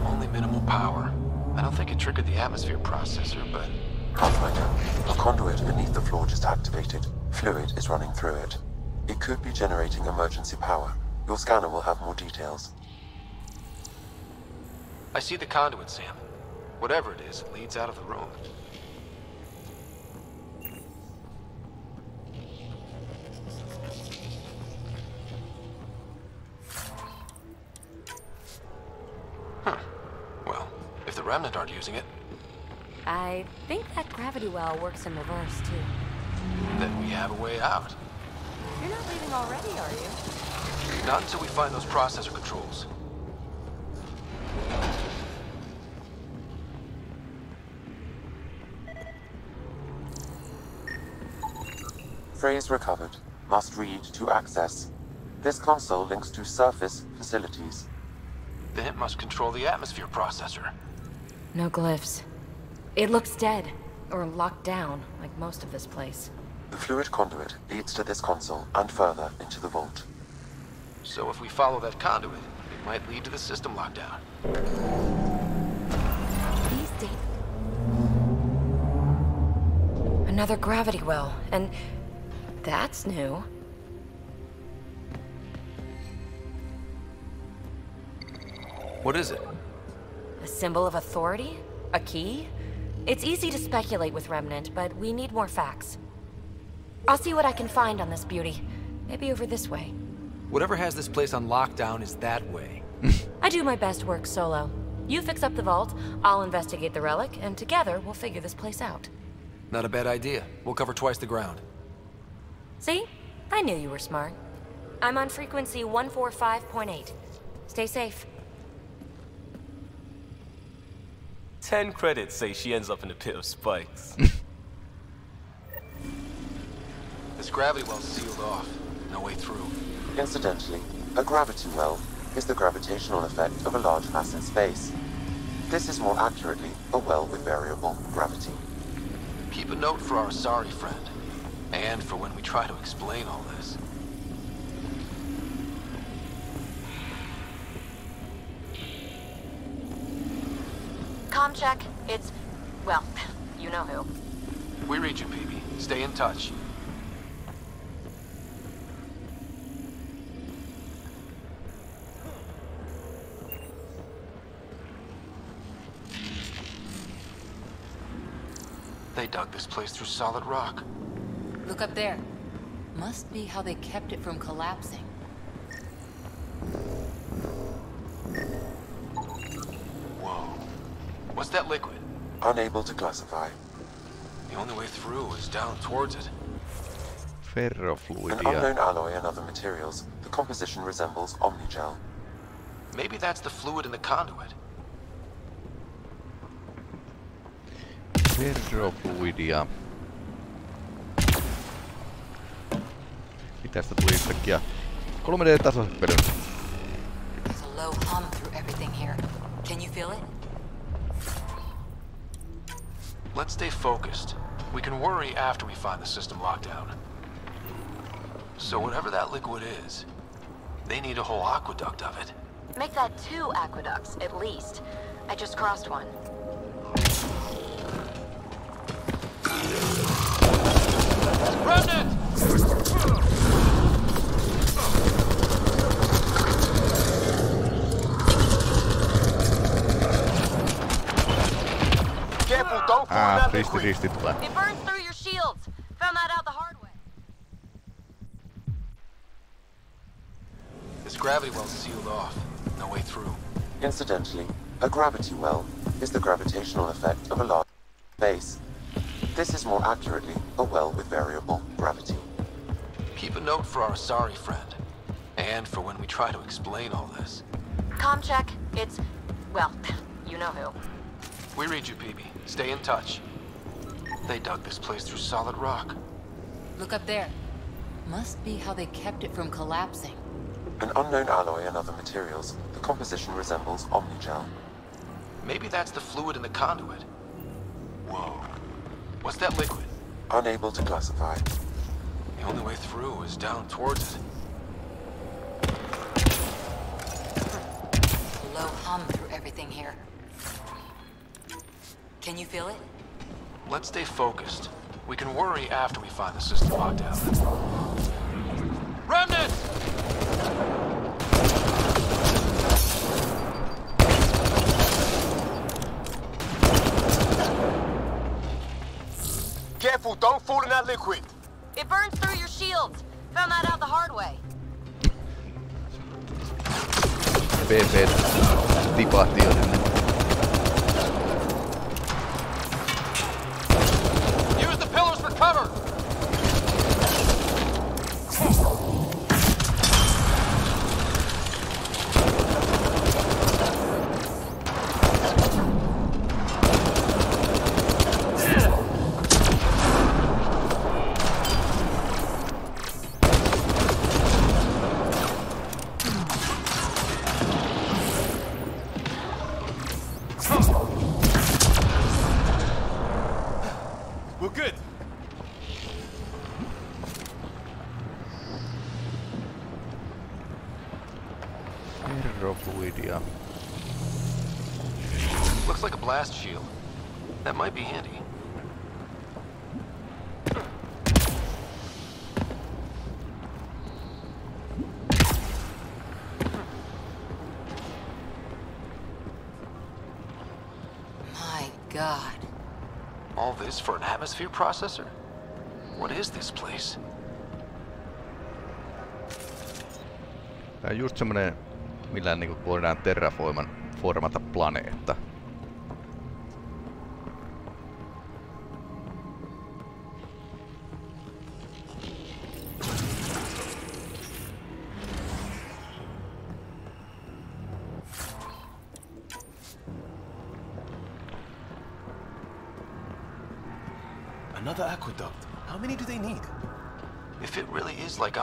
Only minimal power. I don't think it triggered the atmosphere processor, but Pathfinder, a conduit beneath the floor just activated. Fluid is running through it. It could be generating emergency power. Your scanner will have more details. I see the conduit, Sam. Whatever it is, it leads out of the room. Huh. Well, if the Remnant aren't using it, I think that gravity well works in reverse, too. then we have a way out. You're not leaving already, are you? Not until we find those processor controls. Phrase recovered. Must read to access. This console links to surface facilities. Then it must control the atmosphere processor. No glyphs. It looks dead. Or locked down, like most of this place. The fluid conduit leads to this console and further into the vault. So if we follow that conduit, it might lead to the system lockdown. These. Another gravity well, and that's new. What is it? A symbol of authority? A key? It's easy to speculate with Remnant, but we need more facts. I'll see what I can find on this beauty. Maybe over this way. Whatever has this place on lockdown is that way. I do my best work solo. You fix up the vault, I'll investigate the relic, and together we'll figure this place out. Not a bad idea. We'll cover twice the ground. See? I knew you were smart. I'm on frequency 145.8. Stay safe. Ten credits say she ends up in a pit of spikes. This gravity well's sealed off. No way through. Incidentally, a gravity well is the gravitational effect of a large mass in space. This is more accurately a well with variable gravity. Keep a note for our sorry friend. And for when we try to explain all this. Com check. It's, well, you know who. We read you, Peebee. Stay in touch. They dug this place through solid rock. Look up there. Must be how they kept it from collapsing. Whoa. What's that liquid? Unable to classify. The only way through is down towards it. Ferrofluid. An Ferrofluidia. unknown alloy and other materials. The composition resembles Omnigel. Maybe that's the fluid in the conduit. Ferrofluidia. Um, Mitästä tuli yhtäkkiä 3D-tasoiset pelin? There's a low hum through everything here. Can you feel it? Let's stay focused. We can worry after we find the system lockdown. So whatever that liquid is, they need a whole aqueduct of it. Make that two aqueducts, at least. I just crossed one. Ah, that risti, liquid. risti tulee. It burns through your shields. Found that out the hard way. This gravity well's sealed off. No way through. Incidentally, a gravity well is the gravitational effect of a large base. This is more accurately a well with variable gravity. Keep a note for our sorry friend. And for when we try to explain all this. Com check. It's, well, you know who. We read you, Peebee. Stay in touch. They dug this place through solid rock. Look up there. Must be how they kept it from collapsing. An unknown alloy and other materials. The composition resembles Omnigel. Maybe that's the fluid in the conduit. Whoa. What's that liquid? Unable to classify. The only way through is down towards it. Hmm. Low hum through everything here. Can you feel it? Let's stay focused. We can worry after we find the system locked lockdown. Remnant! Careful, don't fall in that liquid. It burns through your shields. Found that out the hard way. PP tipahti jo sinne. Use the pillars for cover. Atmosphere processor? What is this place? Tää on just semmonen, millä niinku voidaan terraforman formata planeetta.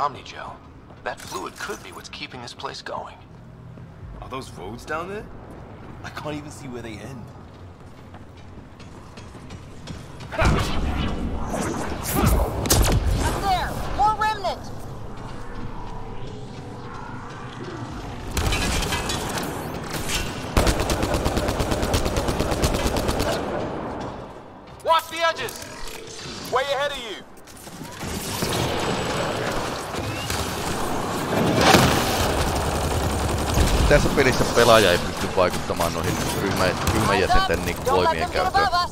Omnigel, that fluid could be what's keeping this place going. Are those roads down there? I can't even see where they end. Up there! More remnant! Watch the edges! Way ahead of you! Tässä pelissä pelaaja ei pysty vaikuttamaan noihin ryhmä, ryhmäjäsenten niinku voimien käyttöön.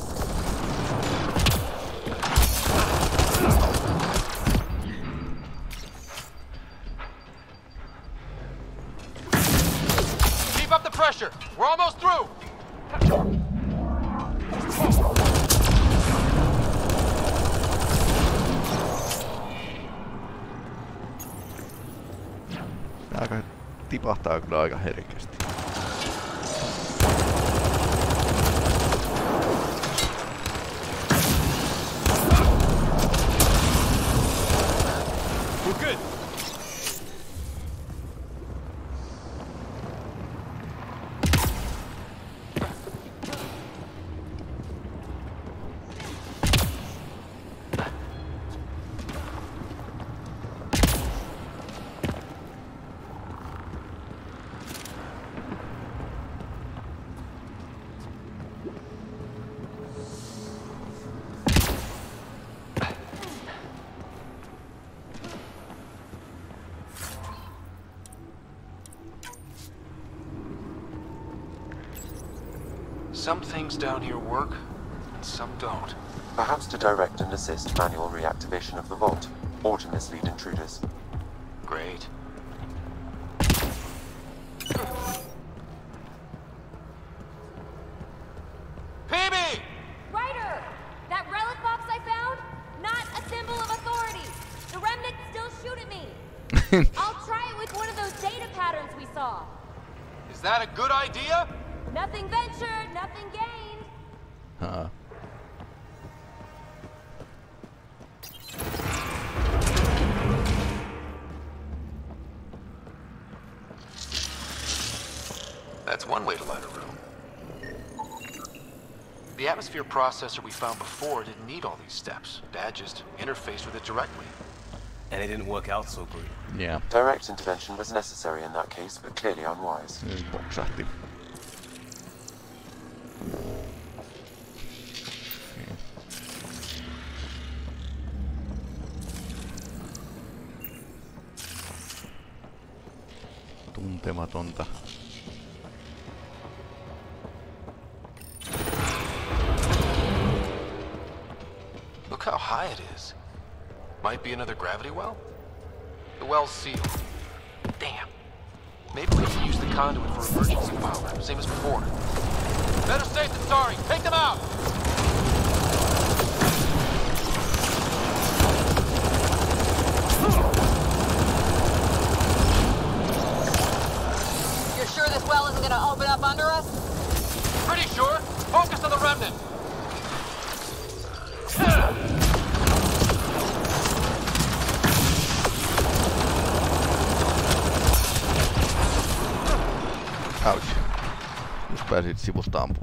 Tipahtaa kyllä aika Things down here work, and some don't. Perhaps to direct and assist manual reactivation of the vault, or to mislead intruders. Processor we found before didn't need all these steps. Dad just interfaced with it directly. And it didn't work out so great. Yeah. Direct intervention was necessary in that case, but clearly unwise. Poksahti. Pääsit sivusta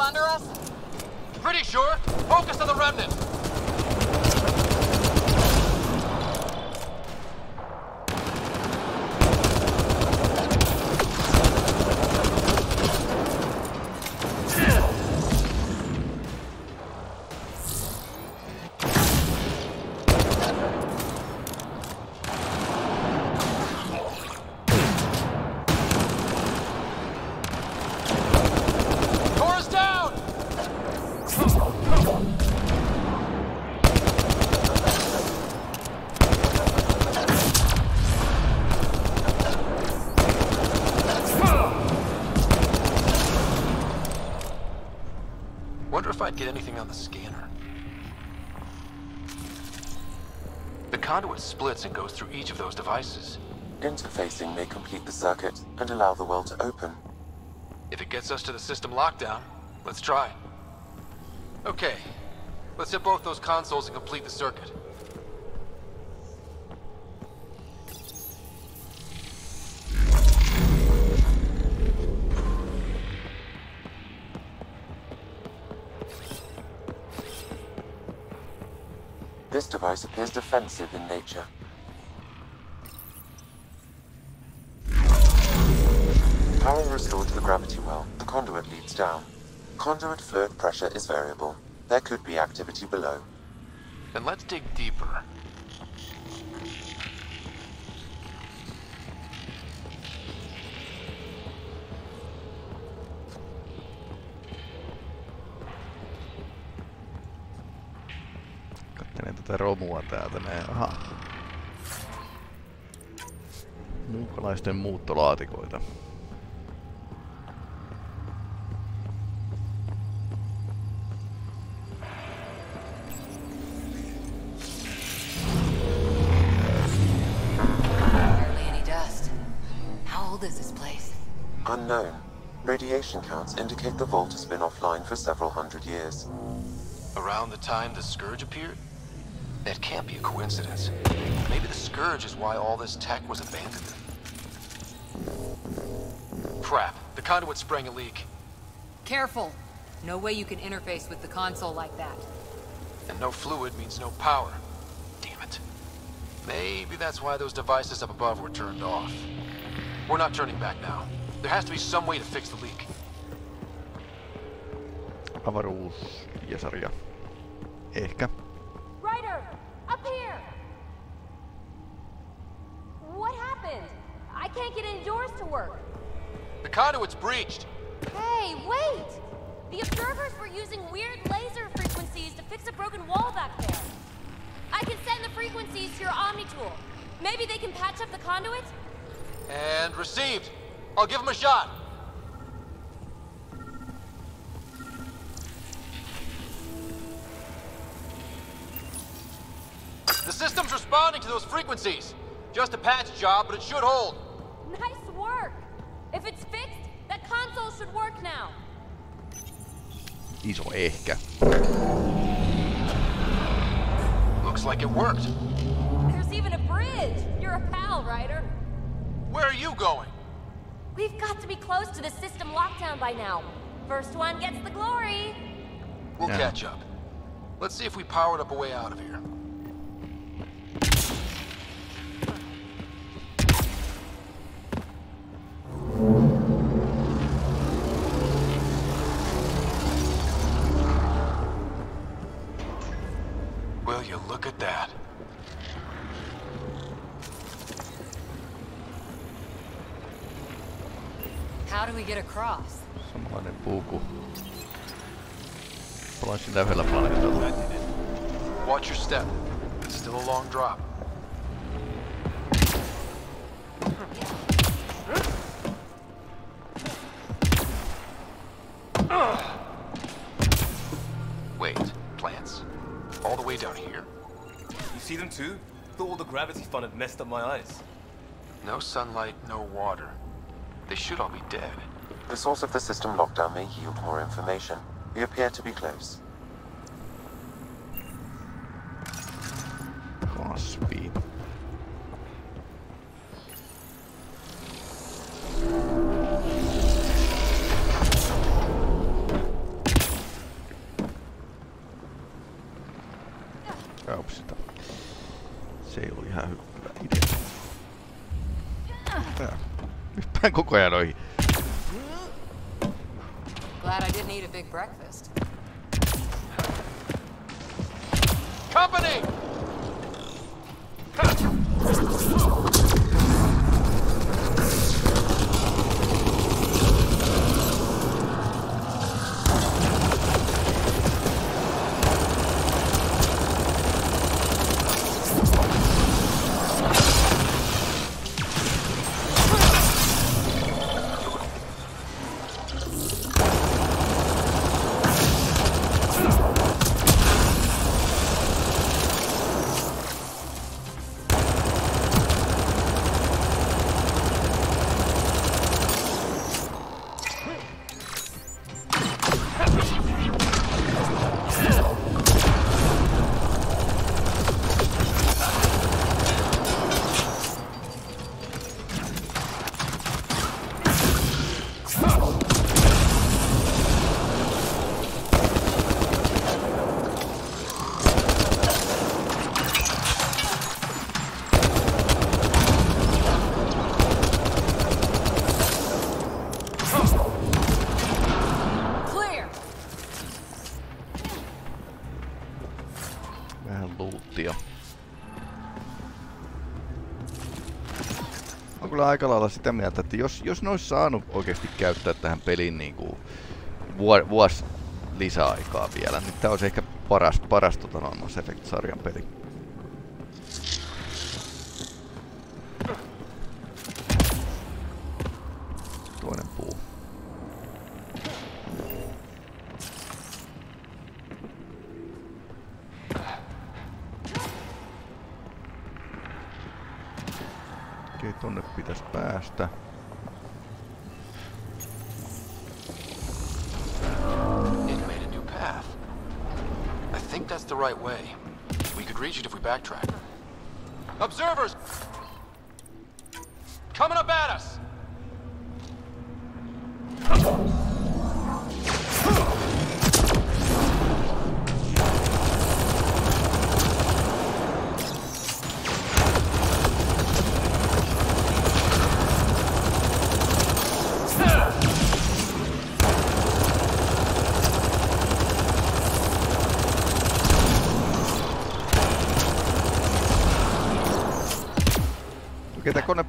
under us? Pretty sure. Focus on the remnant. Doors down! Wonder if I'd get anything on the scanner. The conduit splits and goes through each of those devices. Interfacing may complete the circuit and allow the well to open. If it gets us to the system lockdown, let's try. Okay, let's hit both those consoles and complete the circuit. Device appears defensive in nature. Power restored to the gravity well. The conduit leads down. Conduit fluid pressure is variable. There could be activity below. Then let's dig deeper. Katselen tätä romua täältä näin. Aha. Muukalaisten muuttolaatikoita. Hardly any dust. How old is this place? Unknown. Radiation counts indicate the vault has been offline for several hundred years. Around the time the Scourge appeared? That can't be a coincidence. Maybe the Scourge is why all this tech was abandoned. Crap, the conduit sprang a leak. Careful. No way you can interface with the console like that. And no fluid means no power. Damn it. Maybe that's why those devices up above were turned off. We're not turning back now. There has to be some way to fix the leak. Avaruusjäsaria. Ehkä. Ryder, up here! What happened? I can't get indoors to work. The conduit's breached. Hey, wait! The observers were using weird laser frequencies to fix a broken wall back there. I can send the frequencies to your Omni tool. Maybe they can patch up the conduit? And received. I'll give them a shot. The system's responding to those frequencies. Just a patch job, but it should hold. Nice work! If it's fixed, that console should work now. Iso ehkä. Looks like it worked. There's even a bridge! You're a pal, Ryder. Where are you going? We've got to be close to the system lockdown by now. First one gets the glory. We'll Yeah. catch up. Let's see if we powered up a way out of here. Will you look at that? How do we get across? Samanlainen puku. Ollaan sillä planeetalla. Watch your step. It's still a long drop. Wait, plants? All the way down here? You see them too? Thought all the gravity fun had messed up my eyes. No sunlight, no water. They should all be dead. The source of the system lockdown may yield more information. We appear to be close. com o é, herói. Aika lailla sitä mieltä, että jos, jos ne olisi saanut oikeasti käyttää tähän peliin niin kuin vuosi lisäaikaa vielä, niin tämä olisi ehkä paras, paras tota, no, Mass Effect-sarjan peli.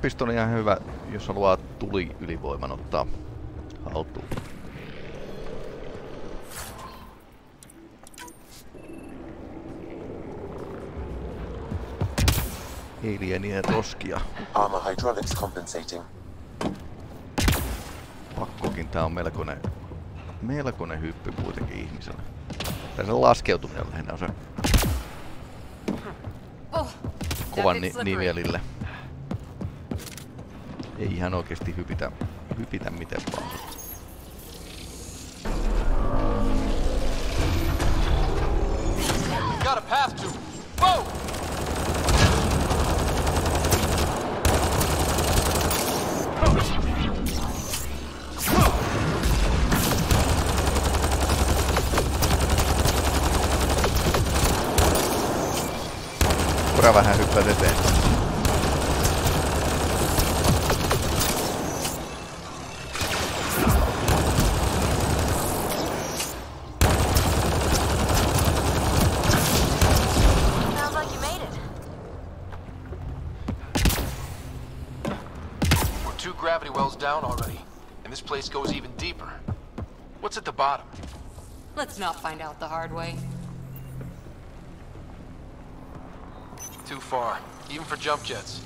Konepistoli on ihan hyvä, jos haluaa tuli ylivoiman ottaa haltuun. Alienien roskia. Armor hydraulics compensating. Pakkokin tää on melkoinen, melkoinen hyppy kuitenkin ihmisellä. Tai se laskeutuminen on lähinnä on se Oh, kovan ni nivelille. Ei ihan oikeesti hypitä, hypitä miten vaan. Got a path to. Whoa! Pora vähän hyppäät eteenpäin. Place goes even deeper. What's at the bottom? Let's not find out the hard way. Too far, even for jump jets.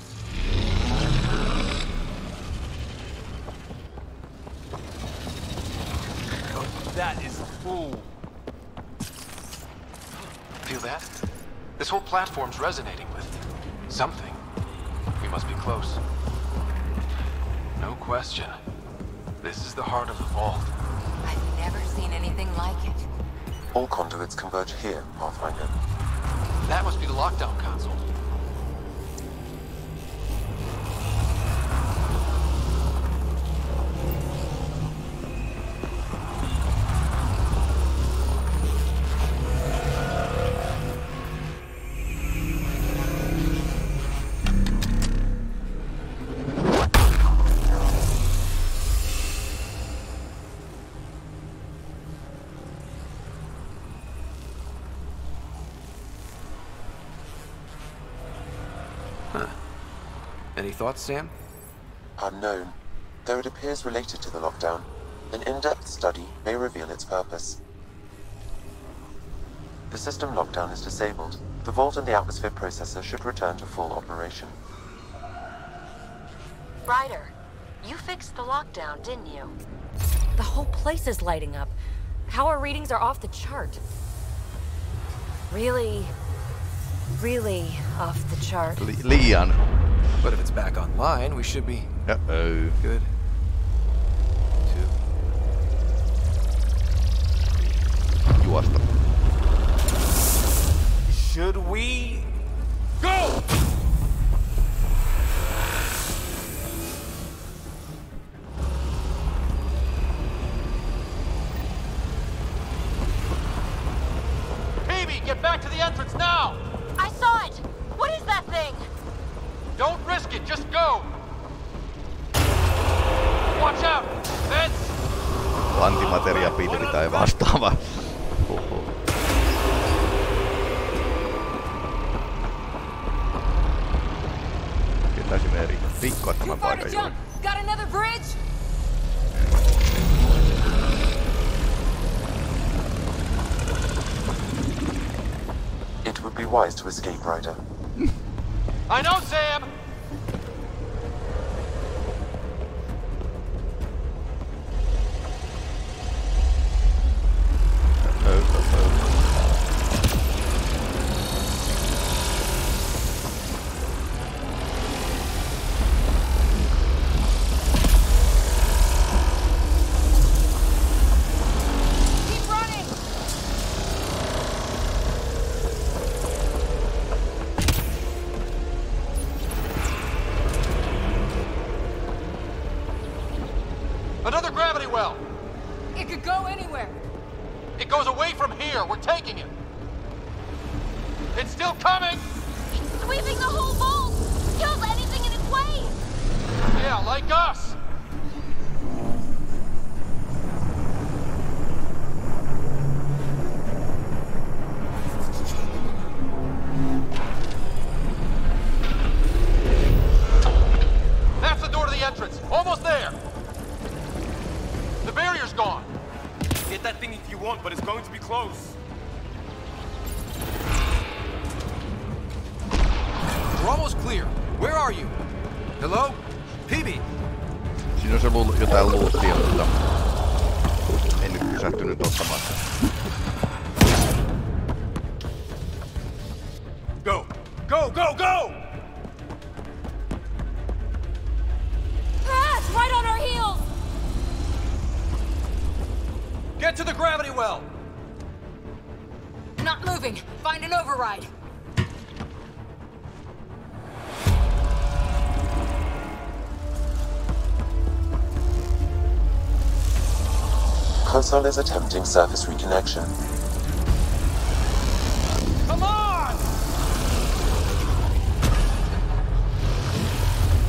Oh, that is ooh. Feel that? This whole platform's resonating with something. We must be close. No question. This is the heart of the vault. I've never seen anything like it. All conduits converge here, Pathfinder. That must be the lockdown console. Any thoughts, Sam? Unknown, though it appears related to the lockdown. An in-depth study may reveal its purpose. The system lockdown is disabled. The vault and the atmosphere processor should return to full operation. Ryder, you fixed the lockdown, didn't you? The whole place is lighting up. Power readings are off the chart. Really, really off the chart. Li liian. But if it's back online, we should be Uh-oh. good. Juosta. Should we Siinä on se lu- jotain luuttia, mutta en nyt pysähtynyt ottamaan sitä. Go! Go, go, go! Ah, right on our heels! Get to the gravity well! Not moving. Find an override. Console is attempting surface reconnection. Come on!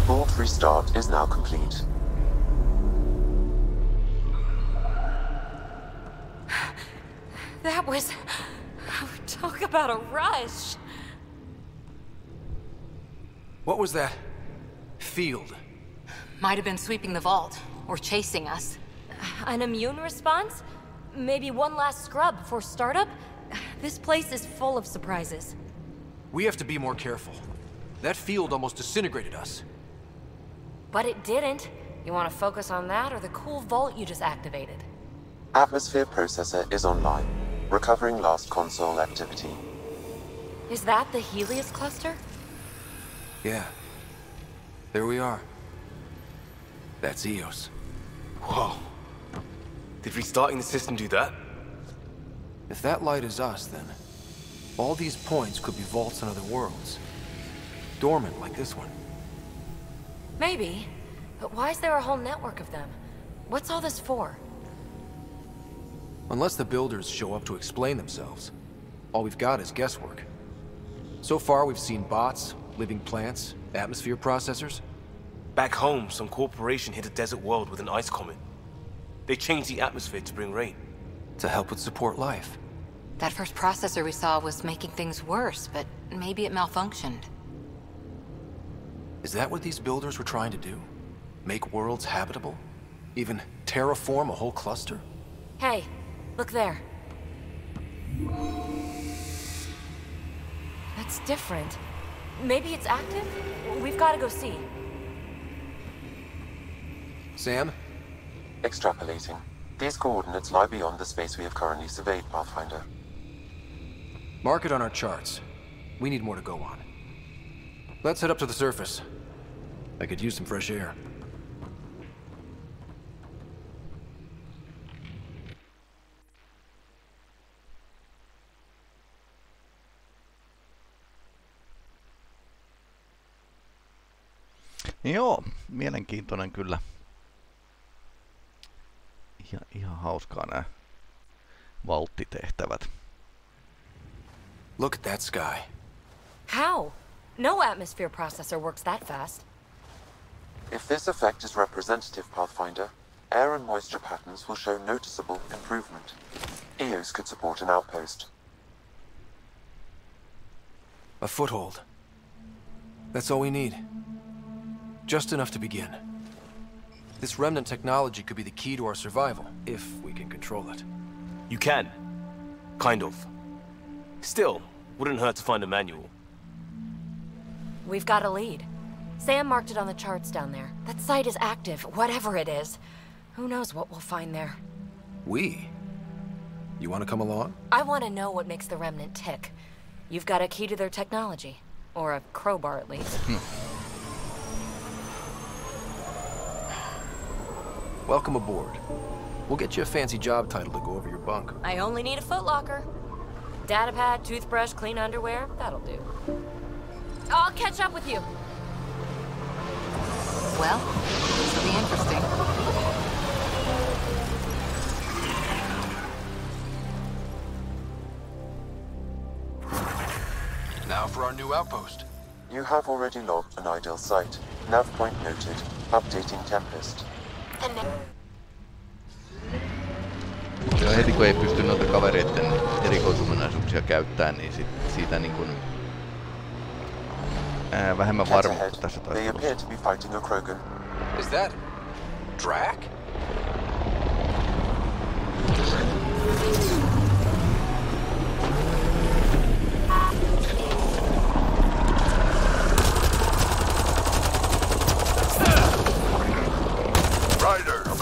Vault restart is now complete. That was. Oh, talk about a rush. What was that? Field. Might have been sweeping the vault, or chasing us. An immune response? Maybe one last scrub for startup? This place is full of surprises. We have to be more careful. That field almost disintegrated us. But it didn't. You want to focus on that or the cool vault you just activated? Atmosphere processor is online, recovering last console activity. Is that the Helios cluster? Yeah. There we are. That's Eos. Whoa. Did restarting the system do that? If that light is us, then all these points could be vaults in other worlds. Dormant like this one. Maybe. But why is there a whole network of them? What's all this for? Unless the builders show up to explain themselves, all we've got is guesswork. So far, we've seen bots, living plants, atmosphere processors. Back home, some corporation hit a desert world with an ice comet. They changed the atmosphere to bring rain. To help with support life. That first processor we saw was making things worse, but maybe it malfunctioned. Is that what these builders were trying to do? Make worlds habitable? Even terraform a whole cluster? Hey, look there. That's different. Maybe it's active? We've got to go see. Sam? Extrapolating. These coordinates lie beyond the space we have currently surveyed, Pathfinder. Mark it on our charts. We need more to go on. Let's head up to the surface. I could use some fresh air. Joo, mielenkiintoinen kyllä. Ihan, ihan hauskaa nämä valttitehtävät. Look at that sky. How? No atmosphere processor works that fast. If this effect is representative, Pathfinder, air and moisture patterns will show noticeable improvement. EOS could support an outpost. A foothold. That's all we need. Just enough to begin. This remnant technology could be the key to our survival, if we can control it. You can. Kind of. Still, wouldn't hurt to find a manual. We've got a lead. Sam marked it on the charts down there. That site is active, whatever it is. Who knows what we'll find there. We? You want to come along? I want to know what makes the Remnant tick. You've got a key to their technology. Or a crowbar, at least. Hmm. Welcome aboard. We'll get you a fancy job title to go over your bunk. I only need a footlocker. Datapad, toothbrush, clean underwear, that'll do. I'll catch up with you. Well, this will be interesting. Now for our new outpost. You have already logged an ideal site. Nav point noted. Updating Tempest. Ja heti kun ei pysty noita kavereiden erikoisominaisuuksia käyttämään, niin sit siitä niin kun, ää, vähemmän varmuutta tässä taistelussa. Is that... Drac?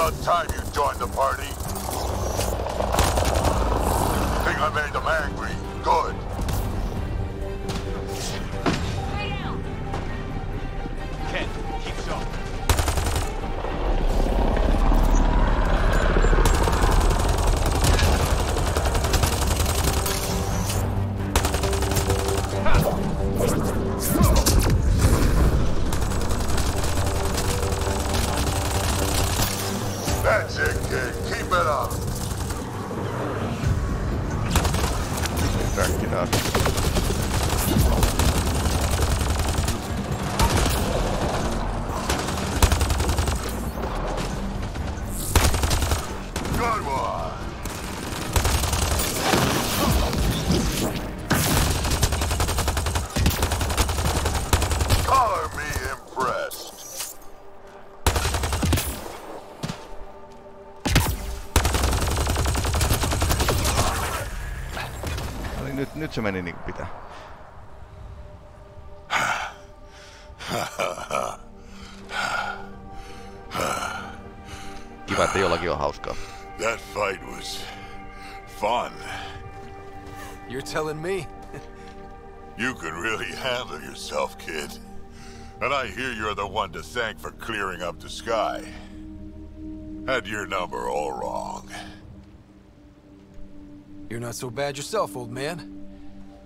About time you joined the party. Think I made them angry. Good. Nyt, nyt se meni niin kuin pitää. Kiva, että jollakin on hauskaa. That fight was fun. You're telling me? You can really handle yourself, kid. And I hear you're the one to thank for clearing up the sky. Had your number all wrong. You're not so bad yourself, old man.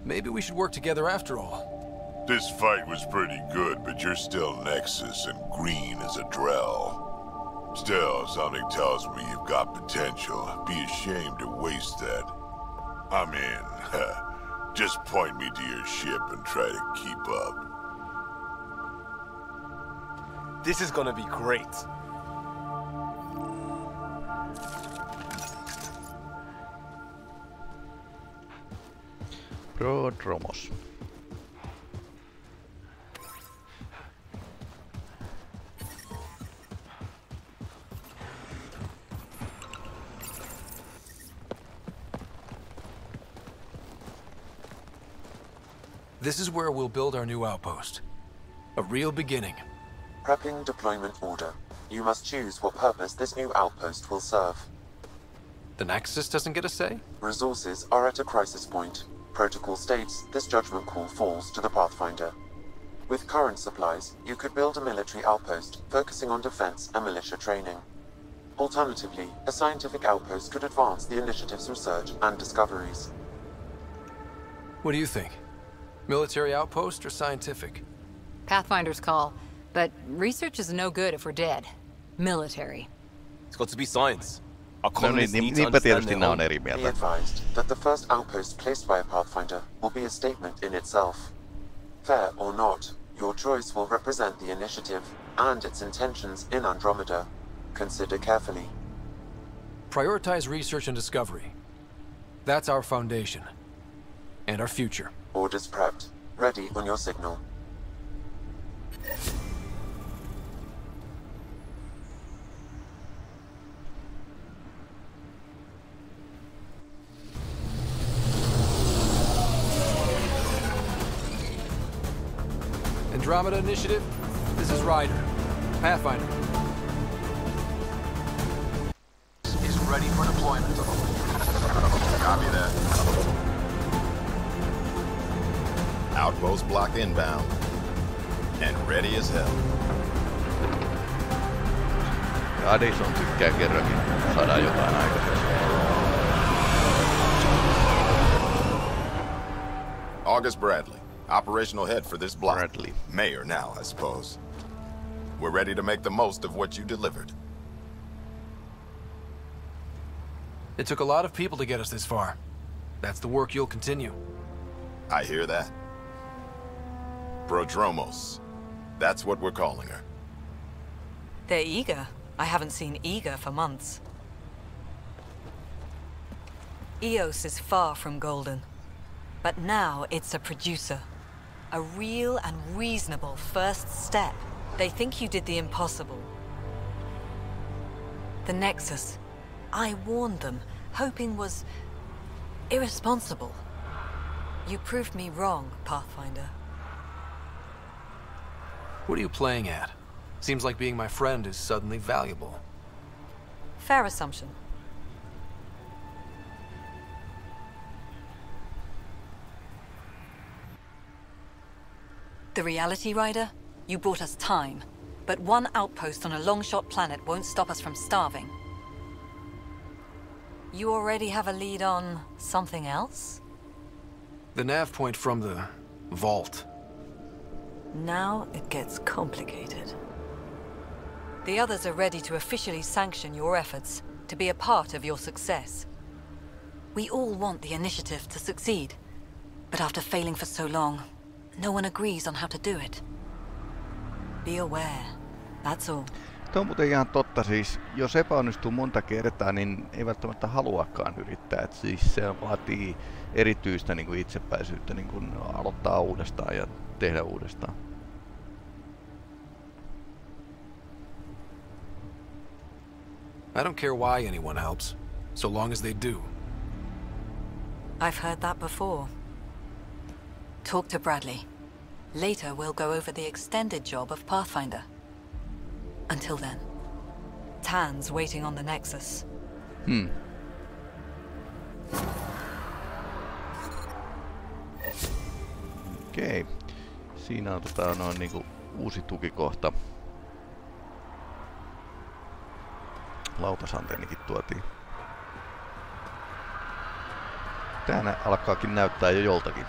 Maybe we should work together after all. This fight was pretty good, but you're still Nexus and green as a Drell. Still, something tells me you've got potential. Be ashamed to waste that. I mean, just point me to your ship and try to keep up. This is gonna be great. Prodromos. This is where we'll build our new outpost. A real beginning. Prepping deployment order. You must choose what purpose this new outpost will serve. The Nexus doesn't get a say? Resources are at a crisis point. Protocol states this judgment call falls to the Pathfinder. With current supplies, you could build a military outpost focusing on defense and militia training. Alternatively, a scientific outpost could advance the initiative's research and discoveries. What do you think? Military outpost or scientific? Pathfinder's call. But research is no good if we're dead. Military. It's got to be science. Our No niin, colonists niin, need to niinpä understand tietysti their nämä on own. eri mieltä. advised that the first outpost placed by a Pathfinder will be a statement in itself. Fair or not, your choice will represent the initiative and its intentions in Andromeda. Consider carefully. Prioritize research and discovery. That's our foundation. And our future. Orders prepped. Ready on your signal. Andromeda Initiative, this is Ryder. Pathfinder. Is ready for deployment. Copy that. Outpost block inbound. And ready as hell. Addison tykkää kerrankin saada jotain aikaiseksi. August Bradley, operational head for this block. Bradley. Mayor now, I suppose. We're ready to make the most of what you delivered. It took a lot of people to get us this far. That's the work you'll continue. I hear that. Prodromos. That's what we're calling her. They're eager. I haven't seen eager for months. EOS is far from golden. But now it's a producer. A real and reasonable first step. They think you did the impossible. The Nexus. I warned them, hoping was irresponsible. You proved me wrong, Pathfinder. What are you playing at? Seems like being my friend is suddenly valuable. Fair assumption. The Reality Ryder? You brought us time. But one outpost on a long-shot planet won't stop us from starving. You already have a lead on something else? The nav point from the vault. Now it gets complicated. The others are ready to officially sanction your efforts, to be a part of your success. We all want the initiative to succeed, but after failing for so long, no one agrees on how to do it. Be aware, that's all. Tuo on muuten ihan totta, siis jos epäonnistuu monta kertaa, niin ei välttämättä haluakaan yrittää. Et siis se vaatii erityistä niin kuin itsepäisyyttä niin kuin aloittaa uudestaan ja tehdä uudestaan. I don't care why anyone helps, so long as they do. I've heard that before. Talk to Bradley. Later, we'll go over the extended job of Pathfinder. Until then, Tan's waiting on the Nexus. Hmm. Okei. Okay. Siinä on tota, noin niinku uusi tukikohta. Lautasantennikin tuotiin. Tää alkaakin näyttää jo joltakin.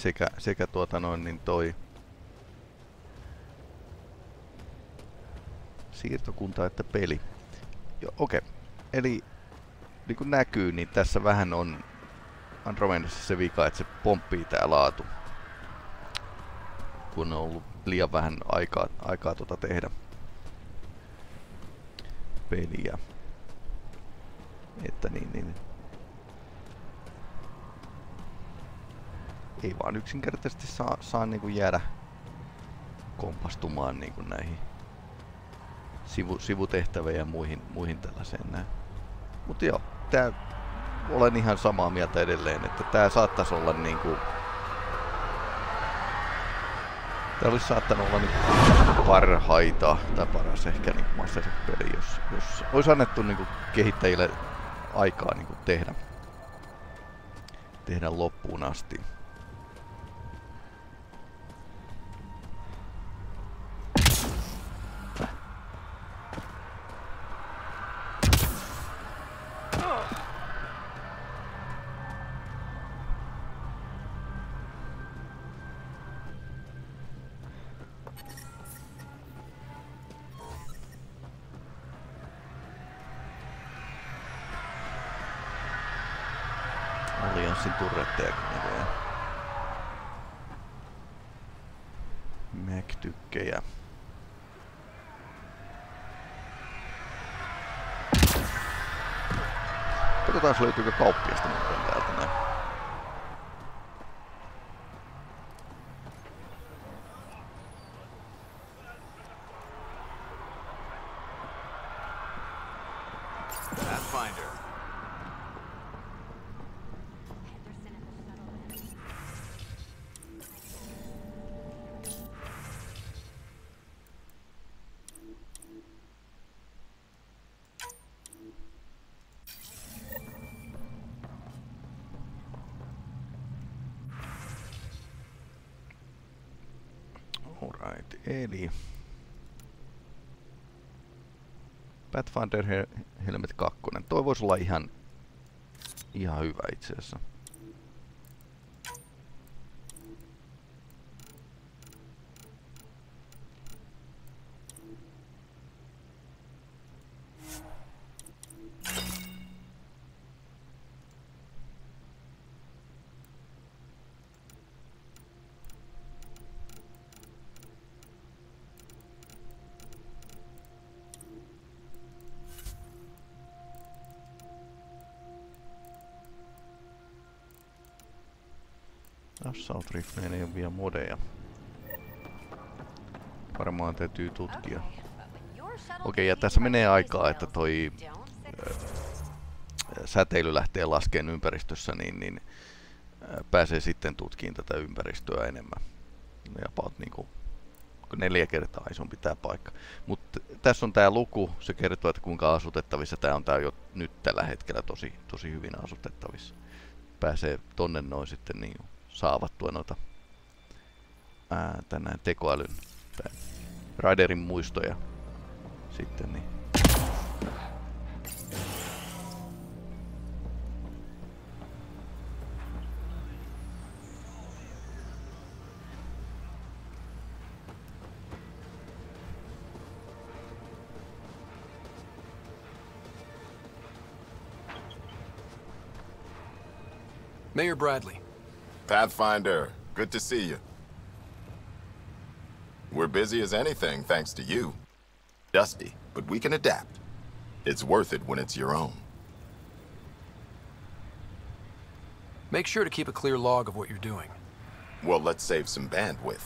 Sekä, sekä tuota noin niin toi siirtokunta että peli. Okei. Okay. Eli niin kuin näkyy, niin tässä vähän on Andromedassa se vika, että se pomppii tää laatu. Kun on ollut liian vähän aikaa, aikaa tuota tehdä peliä. Että niin, niin. Ei vaan yksinkertaisesti saa, saa niinku jäädä kompastumaan niinku näihin sivu, sivutehtäviin ja muihin, muihin tällaiseen näin. Mutta joo, tää, olen ihan samaa mieltä edelleen, että tää saattaisi olla niinku... Tää olisi saattanut olla niinku parhaita, tai paras ehkä niinku Mass Effect-peli, jos, jos olisi annettu niinku kehittäjille aikaa niinku tehdä, tehdä loppuun asti. Mac-tykkejä. Katsotaan löytyykö kauppiasta muuten täältä näin. Pathfinder. Eli... Pathfinder Hel Helmet 2. Toi voisi olla ihan, ihan hyvä itse asiassa. Täytyy tutkia. Okei, ja tässä menee aikaa, että toi äh, säteily lähtee laskeen ympäristössä, niin, niin äh, pääsee sitten tutkiin tätä ympäristöä enemmän. Ja about niinku neljä kertaa isompi tää paikka. Mutta tässä on tää luku, se kertoo, että kuinka asutettavissa tää on. Tää jo nyt tällä hetkellä tosi, tosi hyvin asutettavissa. Pääsee tonne noin sitten niin saavattua noita ää, tänään tekoälyn tai Riderin muistoja sitten niin Mayor Bradley. Pathfinder, good to see you. Busy as anything, thanks to you. Dusty, but we can adapt. It's worth it when it's your own. Make sure to keep a clear log of what you're doing. Well, let's save some bandwidth.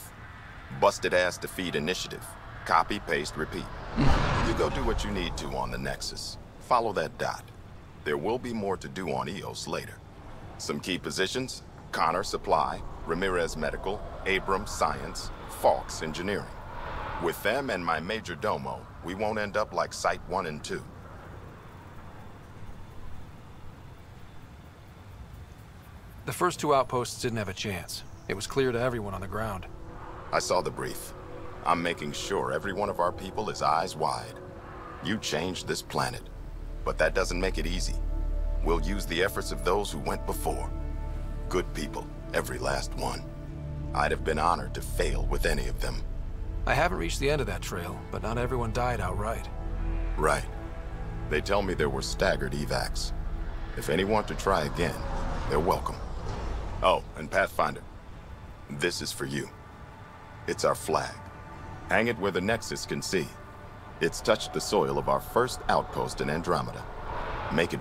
Busted ass defeat initiative. Copy, paste, repeat. you go do what you need to on the Nexus. Follow that dot. There will be more to do on EOS later. Some key positions, Connor Supply, Ramirez Medical, Abrams Science, Falks Engineering. With them and my major domo, we won't end up like Site 1 and 2. The first two outposts didn't have a chance. It was clear to everyone on the ground. I saw the brief. I'm making sure every one of our people is eyes wide. You changed this planet, but that doesn't make it easy. We'll use the efforts of those who went before. Good people, every last one. I'd have been honored to fail with any of them. I haven't reached the end of that trail, but not everyone died outright. Right. They tell me there were staggered evacs. If any want to try again, they're welcome. Oh, and Pathfinder, this is for you. It's our flag. Hang it where the Nexus can see. It's touched the soil of our first outpost in Andromeda. Make it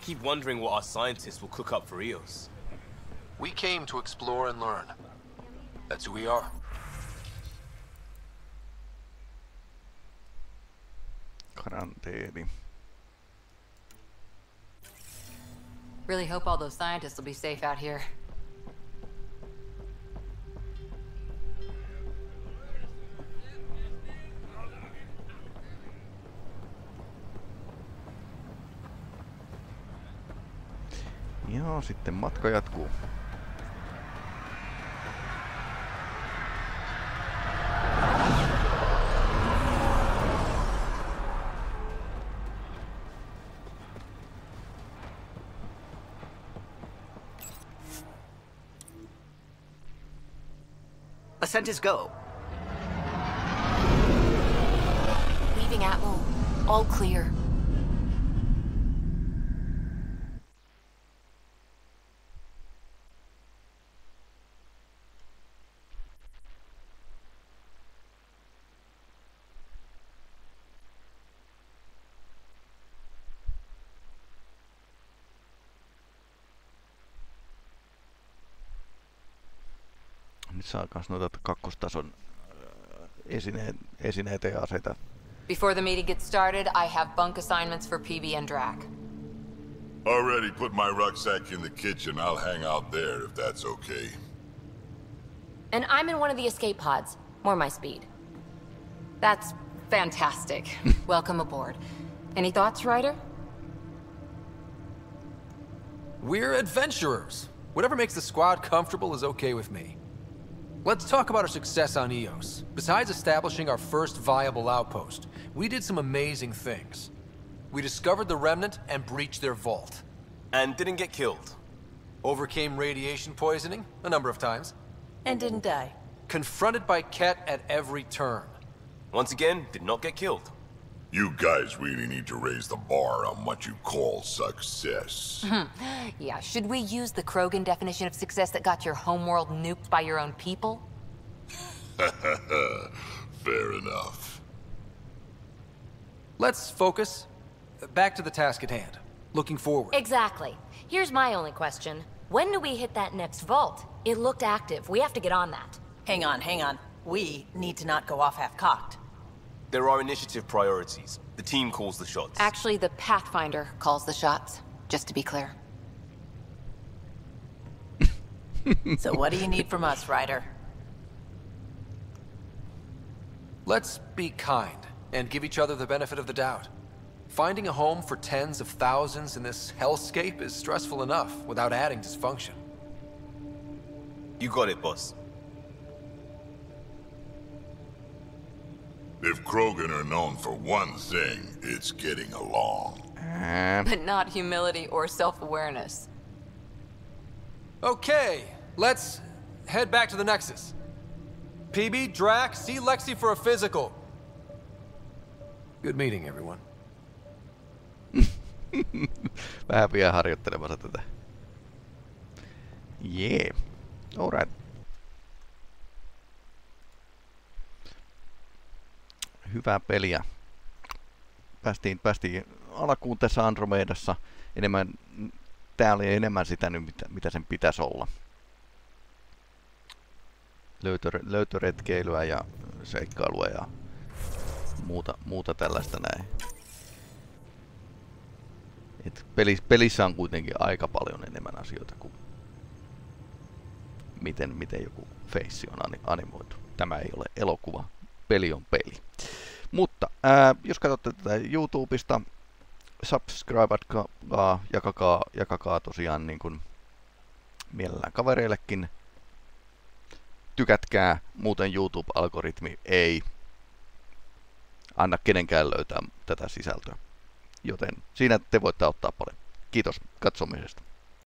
I keep wondering what our scientists will cook up for Eos. We came to explore and learn. That's who we are. Karanteeni. Really hope all those scientists will be safe out here. Joo, sitten matka jatkuu. Ascent is go. Leaving Atmo. All clear. Nyt saa kans noita kakkostason äh, esine, esineitä ja aseita. Before the meeting gets started, I have bunk assignments for Peebee and Drack. Already put my rucksack in the kitchen. I'll hang out there if that's okay. And I'm in one of the escape pods. More my speed. That's fantastic. Welcome aboard. Any thoughts, Ryder? We're adventurers. Whatever makes the squad comfortable is okay with me. Let's talk about our success on EOS. Besides establishing our first viable outpost, we did some amazing things. We discovered the Remnant and breached their vault. And didn't get killed. Overcame radiation poisoning a number of times. And didn't die. Confronted by kett at every turn. Once again, did not get killed. You guys really need to raise the bar on what you call success. Hmm. yeah, should we use the Krogan definition of success that got your homeworld nuked by your own people? Fair enough. Let's focus. Back to the task at hand. Looking forward. Exactly. Here's my only question. When do we hit that next vault? It looked active. We have to get on that. Hang on, hang on. We need to not go off half-cocked. There are initiative priorities. The team calls the shots. Actually, the Pathfinder calls the shots, just to be clear. so what do you need from us, Ryder? Let's be kind and give each other the benefit of the doubt. Finding a home for tens of thousands in this hellscape is stressful enough without adding dysfunction. You got it, boss. If Krogan are known for one thing, it's getting along. Uh-huh. But not humility or self-awareness. Okay, let's head back to the Nexus. Peebee, Drack, see Lexi for a physical. Good meeting, everyone. Vähän vielä harjoittelemassa tätä. Jee. Yeah. Alright. Hyvää peliä. Päästiin, päästiin alkuun tässä Andromedassa. Enemmän, tää oli enemmän sitä nyt, mitä, mitä sen pitäisi olla. Löytö, löytöretkeilyä ja seikkailua ja muuta, muuta tällaista näin. Et pelissä on kuitenkin aika paljon enemmän asioita kuin miten, miten joku face on animoitu. Tämä ei ole elokuva, peli on peli. Mutta ää, jos katsotte tätä YouTubesta, subscribeatkaa, jakakaa, jakakaa tosiaan niin kuin mielellään kavereillekin. Tykätkää, muuten YouTube-algoritmi ei anna kenenkään löytää tätä sisältöä. Joten siinä te voitte ottaa paljon. Kiitos katsomisesta.